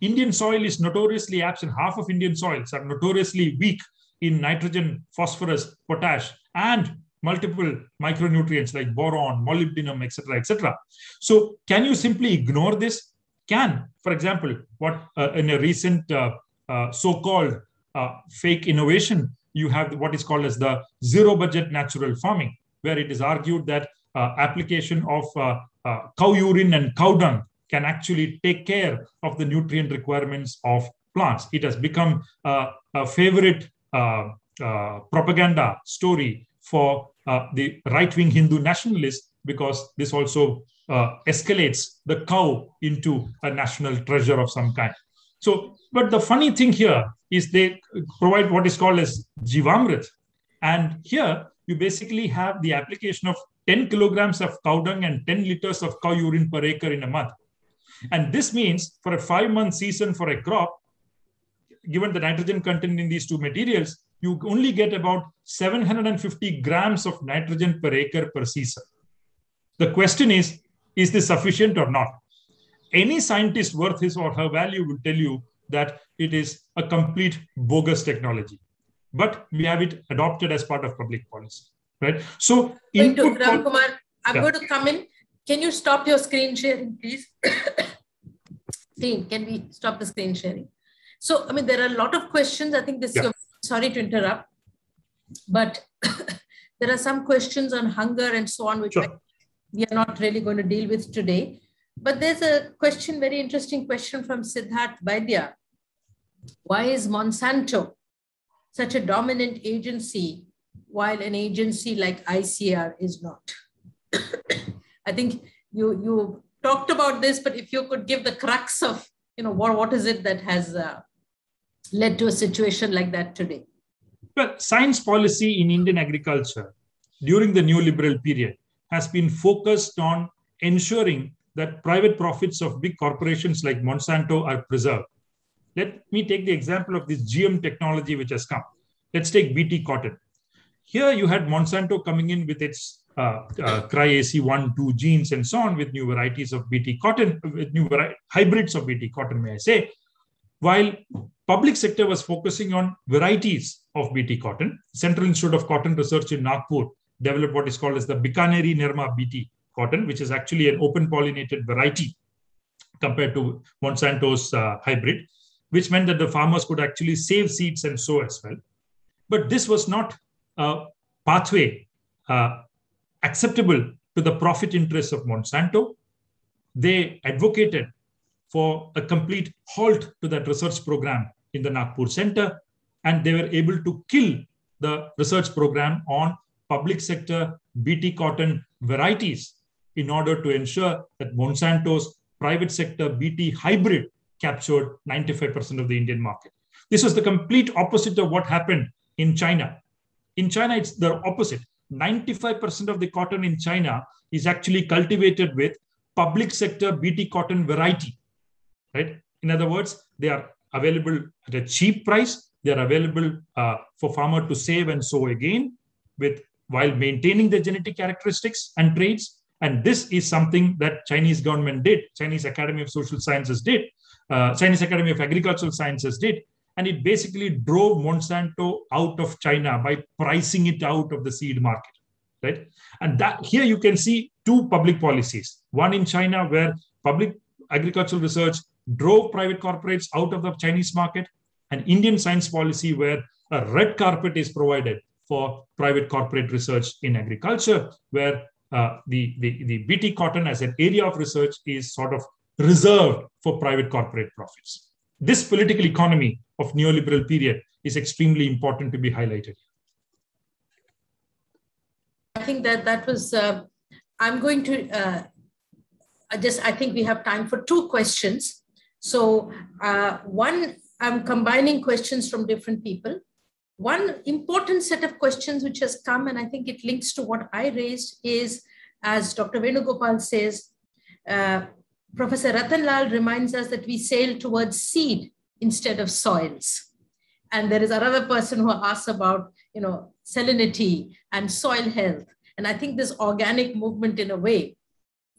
Indian soil is notoriously absent. Half of Indian soils are notoriously weak in nitrogen, phosphorus, potash, and multiple micronutrients like boron, molybdenum, etc., etc. So, can you simply ignore this? Can, for example, what uh, in a recent uh, uh, so-called uh, fake innovation, you have what is called as the zero-budget natural farming where it is argued that uh, application of uh, uh, cow urine and cow dung can actually take care of the nutrient requirements of plants. It has become a favorite propaganda story for the right wing Hindu nationalists because this also uh, escalates the cow into a national treasure of some kind. So, but the funny thing here is they provide what is called as Jivamrit. And here you basically have the application of 10 kilograms of cow dung and 10 liters of cow urine per acre in a month. And this means for a five month season for a crop, given the nitrogen content in these two materials, you only get about 750 grams of nitrogen per acre per season. The question is, is this sufficient or not? Any scientist worth his or her value will tell you that it is a complete bogus technology but we have it adopted as part of public policy, right? So, input Ram Kumar, I'm yeah. going to come in. Can you stop your screen sharing, please? <coughs> screen, can we stop the screen sharing? So, I mean, there are a lot of questions. I think this, yeah. sorry to interrupt, but <coughs> there are some questions on hunger and so on, which sure. we are not really going to deal with today. But there's a question, very interesting question from Siddharth Vaidya. Why is Monsanto such a dominant agency while an agency like ICAR is not. <coughs> I think you, you talked about this, but if you could give the crux of, you know, what, what is it that has uh, led to a situation like that today? Well, science policy in Indian agriculture during the neoliberal period has been focused on ensuring that private profits of big corporations like Monsanto are preserved let me take the example of this GM technology which has come. Let's take BT cotton. Here you had Monsanto coming in with its uh, uh, CRY-AC1, 2 genes and so on with new varieties of BT cotton, with new hybrids of BT cotton, may I say. While public sector was focusing on varieties of BT cotton. Central Institute of Cotton Research in Nagpur developed what is called as the Bikaneri Narma BT cotton, which is actually an open pollinated variety compared to Monsanto's uh, hybrid, which meant that the farmers could actually save seeds and sow as well. But this was not a pathway uh, acceptable to the profit interests of Monsanto. They advocated for a complete halt to that research program in the Nagpur Center, and they were able to kill the research program on public sector BT cotton varieties in order to ensure that Monsanto's private sector BT hybrid captured 95% of the Indian market. This was the complete opposite of what happened in China. In China, it's the opposite. 95% of the cotton in China is actually cultivated with public sector BT cotton variety, right? In other words, they are available at a cheap price. They are available uh, for farmer to save and sow again with while maintaining the genetic characteristics and traits. And this is something that Chinese government did, Chinese Academy of Social Sciences did, uh, Chinese Academy of Agricultural Sciences did, and it basically drove Monsanto out of China by pricing it out of the seed market, right? And that here you can see two public policies. One in China where public agricultural research drove private corporates out of the Chinese market, and Indian science policy where a red carpet is provided for private corporate research in agriculture, where uh, the, the, the BT cotton as an area of research is sort of reserved for private corporate profits. This political economy of neoliberal period is extremely important to be highlighted. I think that that was, uh, I'm going to uh, I just, I think we have time for two questions. So uh, one, I'm combining questions from different people. One important set of questions which has come, and I think it links to what I raised, is as Dr. Venugopal says, uh, Professor Rattan Lal reminds us that we sail towards seed instead of soils. And there is another person who asks about, you know, salinity and soil health. And I think this organic movement, in a way,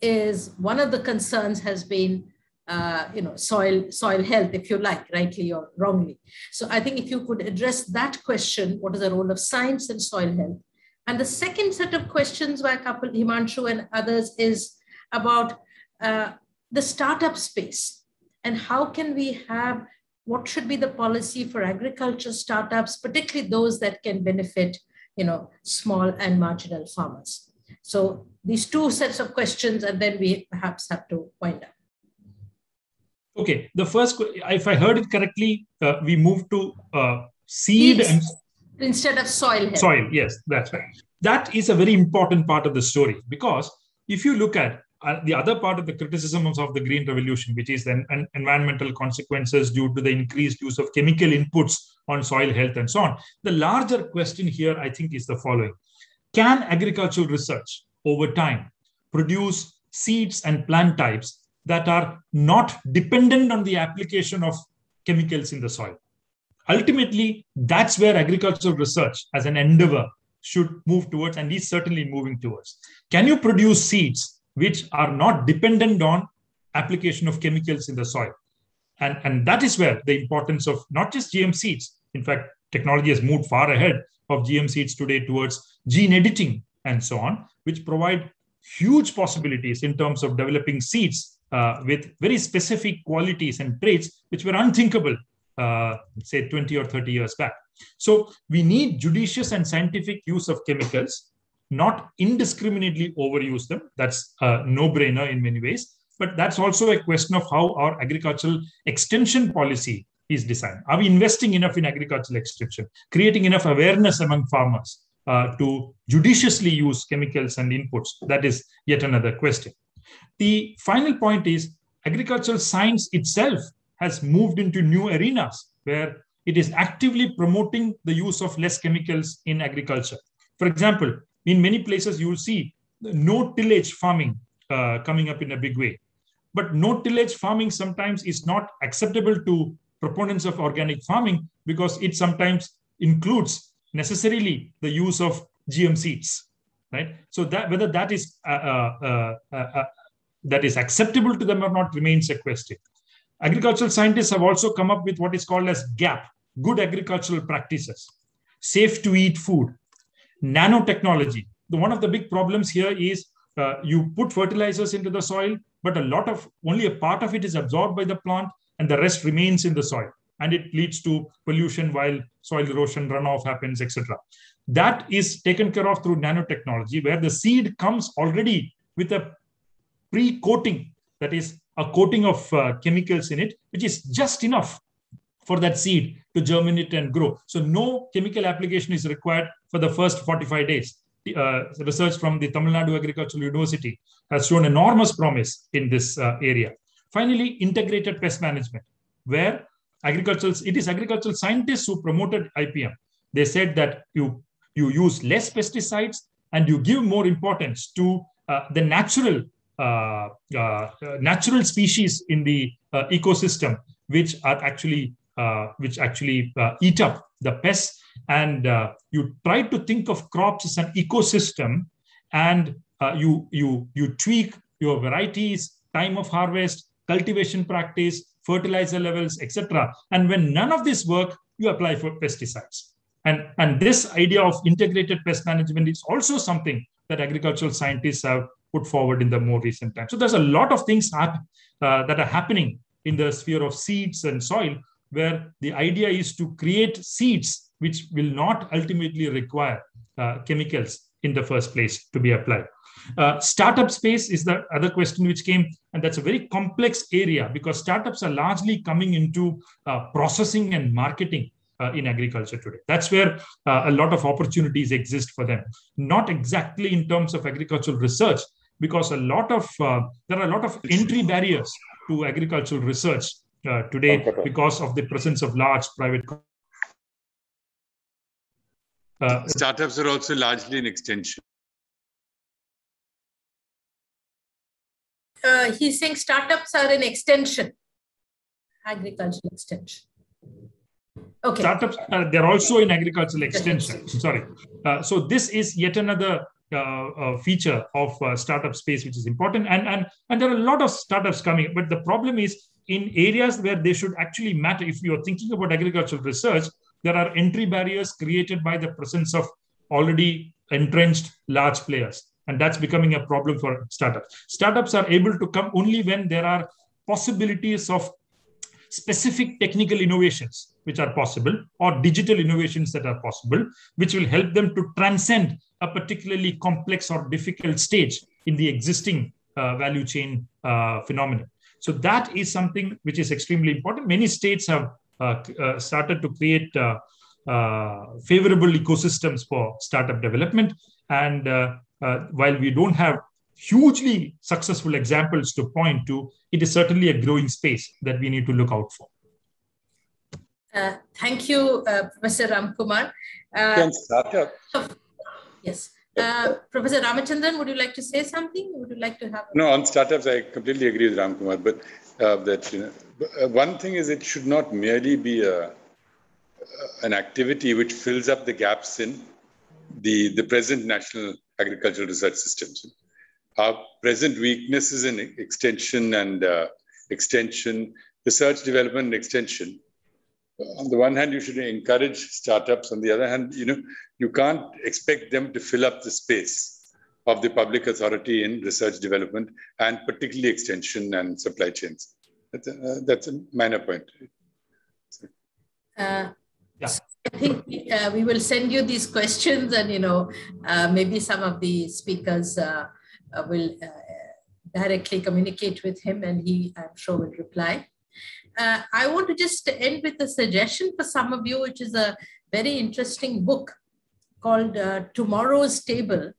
is one of the concerns has been, uh, you know, soil soil health, if you like, rightly or wrongly. So I think if you could address that question, what is the role of science in soil health? And the second set of questions by couple, Himanshu and others, is about uh, the startup space and how can we have what should be the policy for agriculture startups particularly those that can benefit you know small and marginal farmers. So these two sets of questions and then we perhaps have to wind up. Okay the first if i heard it correctly uh, we moved to uh, seed and instead of soil health. soil yes that's right. That is a very important part of the story because if you look at the other part of the criticisms of the green revolution, which is then en- environmental consequences due to the increased use of chemical inputs on soil health and so on. The larger question here, I think, is the following Can agricultural research over time produce seeds and plant types that are not dependent on the application of chemicals in the soil? Ultimately, that's where agricultural research as an endeavor should move towards, and is certainly moving towards. Can you produce seeds which are not dependent on application of chemicals in the soil. And, and that is where the importance of not just GM seeds, in fact, technology has moved far ahead of GM seeds today towards gene editing and so on, which provide huge possibilities in terms of developing seeds uh, with very specific qualities and traits which were unthinkable, uh, say 20 or 30 years back. So we need judicious and scientific use of chemicals not indiscriminately overuse them. That's a no brainer in many ways. But that's also a question of how our agricultural extension policy is designed. Are we investing enough in agricultural extension, creating enough awareness among farmers uh, to judiciously use chemicals and inputs? That is yet another question. The final point is agricultural science itself has moved into new arenas where it is actively promoting the use of less chemicals in agriculture. For example, in many places you will see no tillage farming uh, coming up in a big way. But no tillage farming sometimes is not acceptable to proponents of organic farming because it sometimes includes necessarily the use of gm seeds right? So that whether that is uh, uh, uh, uh, uh that is acceptable to them or not remains a question. Agricultural scientists have also come up with what is called as GAP, good agricultural practices, safe to eat food, nanotechnology. One of the big problems here is uh, you put fertilizers into the soil, but a lot of only a part of it is absorbed by the plant and the rest remains in the soil. And it leads to pollution while soil erosion, runoff happens, etc. That is taken care of through nanotechnology, where the seed comes already with a pre coating, that is, a coating of uh, chemicals in it, which is just enough for that seed to germinate and grow. So, no chemical application is required for the first 45 days. Uh, research from the Tamil Nadu Agricultural University has shown enormous promise in this uh, area. Finally, integrated pest management, where agricultural it is agricultural scientists who promoted IPM. They said that you you use less pesticides and you give more importance to uh, the natural uh, uh, natural species in the uh, ecosystem, which are actually which actually eat up the pests. And you try to think of crops as an ecosystem, and you you you tweak your varieties, time of harvest, cultivation practice, fertilizer levels, etc. And when none of this work, you apply for pesticides. And, and this idea of integrated pest management is also something that agricultural scientists have put forward in the more recent times. So there's a lot of things happen, uh, that are happening in the sphere of seeds and soil, where the idea is to create seeds which will not ultimately require uh, chemicals in the first place to be applied. Uh, startup space is the other question which came, and that's a very complex area because startups are largely coming into uh, processing and marketing uh, in agriculture today. That's where uh, a lot of opportunities exist for them. Not exactly in terms of agricultural research, because a lot of uh, there are a lot of entry barriers to agricultural research uh, today because of the presence of large private. Uh, Startups are also largely an extension. Uh, he's saying startups are an extension, agricultural extension. Okay. Startups, uh, they're also in agricultural extension. Sorry. Uh, so this is yet another uh, uh feature of uh, startup space, which is important. And, and, and there are a lot of startups coming. But the problem is in areas where they should actually matter. If you're thinking about agricultural research, there are entry barriers created by the presence of already entrenched large players. And that's becoming a problem for startups. Startups are able to come only when there are possibilities of specific technical innovations which are possible or digital innovations that are possible, which will help them to transcend a particularly complex or difficult stage in the existing uh, value chain uh, phenomenon. So that is something which is extremely important. Many states have started to create uh, uh, favorable ecosystems for startup development. And while we don't have hugely successful examples to point to, it is certainly a growing space that we need to look out for. Uh, thank you, uh, Professor Ramakumar. Uh, startup. Yes. Uh, Professor Ramachandran, would you like to say something? Would you like to have? No, on startups, I completely agree with Ramakumar. But uh, that you know, uh, one thing is, it should not merely be a an activity which fills up the gaps in the the present national agricultural research systems our present weaknesses in extension and uh, extension, research development and extension. On the one hand, you should encourage startups. On the other hand, you know, you can't expect them to fill up the space of the public authority in research development and particularly extension and supply chains. That's a, uh, that's a minor point. Uh, yeah. I think we, uh, we will send you these questions and, you know, uh, maybe some of the speakers uh, uh, will uh, directly communicate with him and he, I'm sure, will reply. Uh, I want to just end with a suggestion for some of you, which is a very interesting book called Tomorrow's Table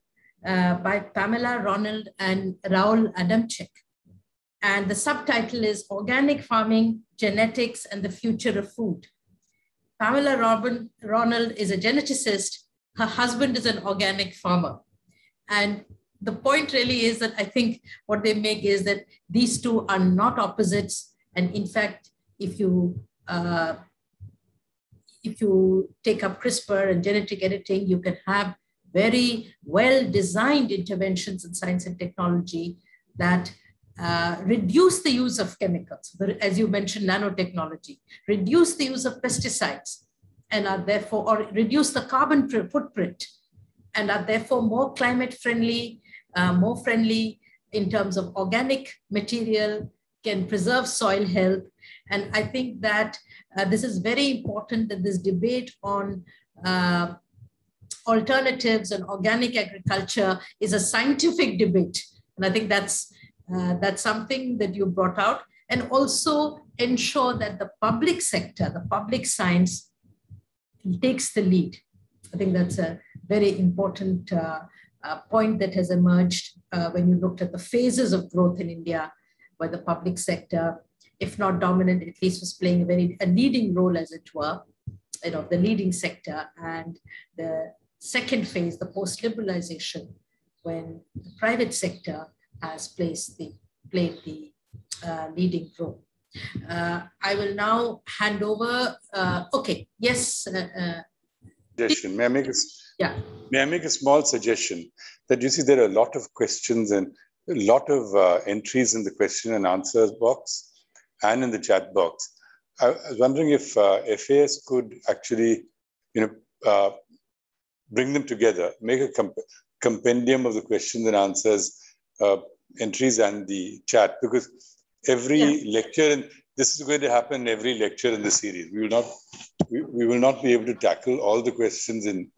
by Pamela Ronald and Raoul Adamchak. And the subtitle is Organic Farming, Genetics, and the Future of Food. Pamela Robin, Ronald is a geneticist. Her husband is an organic farmer. And the point really is that I think what they make is that these two are not opposites. And in fact, if you uh, if you take up CRISPR and genetic editing, you can have very well designed interventions in science and technology that uh, reduce the use of chemicals, as you mentioned, nanotechnology, reduce the use of pesticides, and are therefore, or reduce the carbon footprint, and are therefore more climate friendly, uh, more friendly in terms of organic material, can preserve soil health. And I think that uh, this is very important that this debate on uh, alternatives and organic agriculture is a scientific debate. And I think that's, uh, that's something that you brought out. And also ensure that the public sector, the public science takes the lead. I think that's a very important uh, uh, point that has emerged uh, when you looked at the phases of growth in India, where the public sector, if not dominant, at least was playing a very a leading role, as it were, you know, the leading sector, and the second phase, the post-liberalization, when the private sector has placed the played the uh, leading role. Uh, I will now hand over. Uh, okay, yes. Uh, uh, suggestion. May I make a, yeah. May I make a small suggestion that you see there are a lot of questions and a lot of uh, entries in the question and answers box and in the chat box. I was wondering if FAS could actually, you know, bring them together, make a comp compendium of the questions and answers entries and the chat because every yeah. lecture and this is going to happen every lecture in the series. We will not we, we will not be able to tackle all the questions in,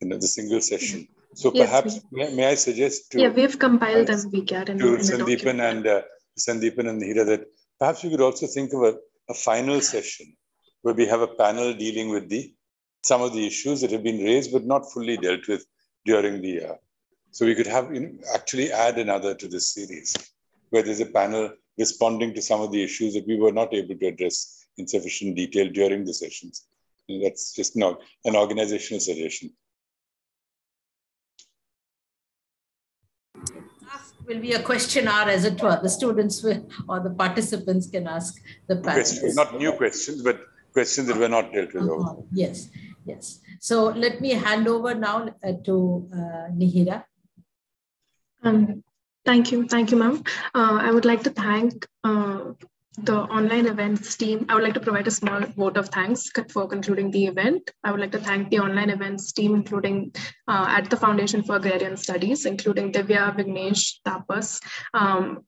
in the single session. So yes, perhaps may, may, i suggest to yeah we've compiled them we can in, to in Sandipan and uh, Sandipan and Nihira that perhaps we could also think of a, a final session where we have a panel dealing with the some of the issues that have been raised but not fully dealt with during the uh, so we could have you know, actually add another to this series where there's a panel responding to some of the issues that we were not able to address in sufficient detail during the sessions. And that's just not an organizational suggestion. will be a question hour as it were. The students will, or the participants can ask the questions. Not new questions, but questions that were not dealt with. Uh-huh. Yes, yes. So let me hand over now uh, to uh, Nihira. Um, thank you. Thank you, ma'am. Uh, I would like to thank uh, the online events team. I would like to provide a small vote of thanks for concluding the event. I would like to thank the online events team, including uh, at the Foundation for Agrarian Studies, including Divya, Vignesh, Tapas, um,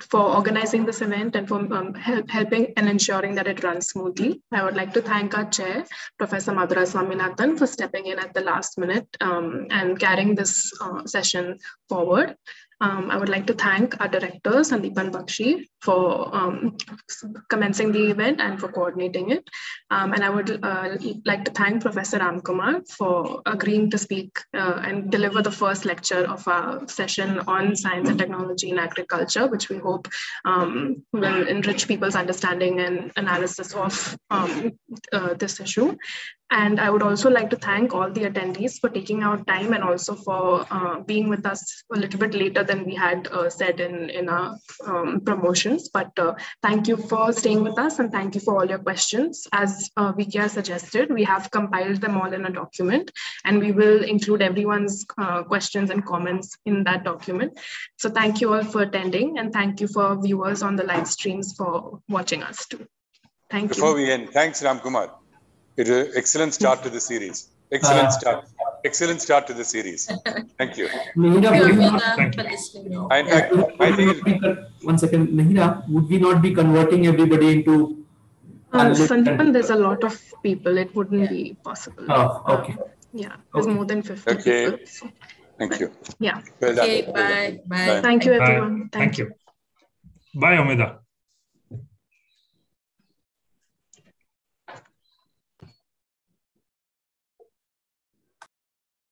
for organizing this event and for um, help, helping and ensuring that it runs smoothly. I would like to thank our chair, Professor Madhura Swaminathan, for stepping in at the last minute um, and carrying this uh, session forward. Um, I would like to thank our director, Sandipan Baksi, for um, commencing the event and for coordinating it. Um, and I would uh, like to thank Professor Ramakumar for agreeing to speak uh, and deliver the first lecture of our session on science and technology in agriculture, which we hope um, will enrich people's understanding and analysis of um, uh, this issue. And I would also like to thank all the attendees for taking out time and also for uh, being with us a little bit later than we had uh, said in, in our um, promotions. But uh, thank you for staying with us and thank you for all your questions. As uh, Vikia suggested, we have compiled them all in a document and we will include everyone's uh, questions and comments in that document. So thank you all for attending and thank you for viewers on the live streams for watching us too. Thank Before you. Before we end, thanks Ramakumar. It's an excellent start to the series. Excellent uh, start. Excellent start to the series. Thank you. Nihira, would we not, Thank you. I, I, I think one second, Nihira, would we not be converting everybody into? Uh, Sandipan, there's a lot of people. It wouldn't be possible. Oh, okay. Yeah, there's okay. more than 50 okay. people. So. Thank you. Yeah. Well okay, bye. bye. Bye. Thank you, everyone. Bye. Thank, Thank you. you. Bye, Omida.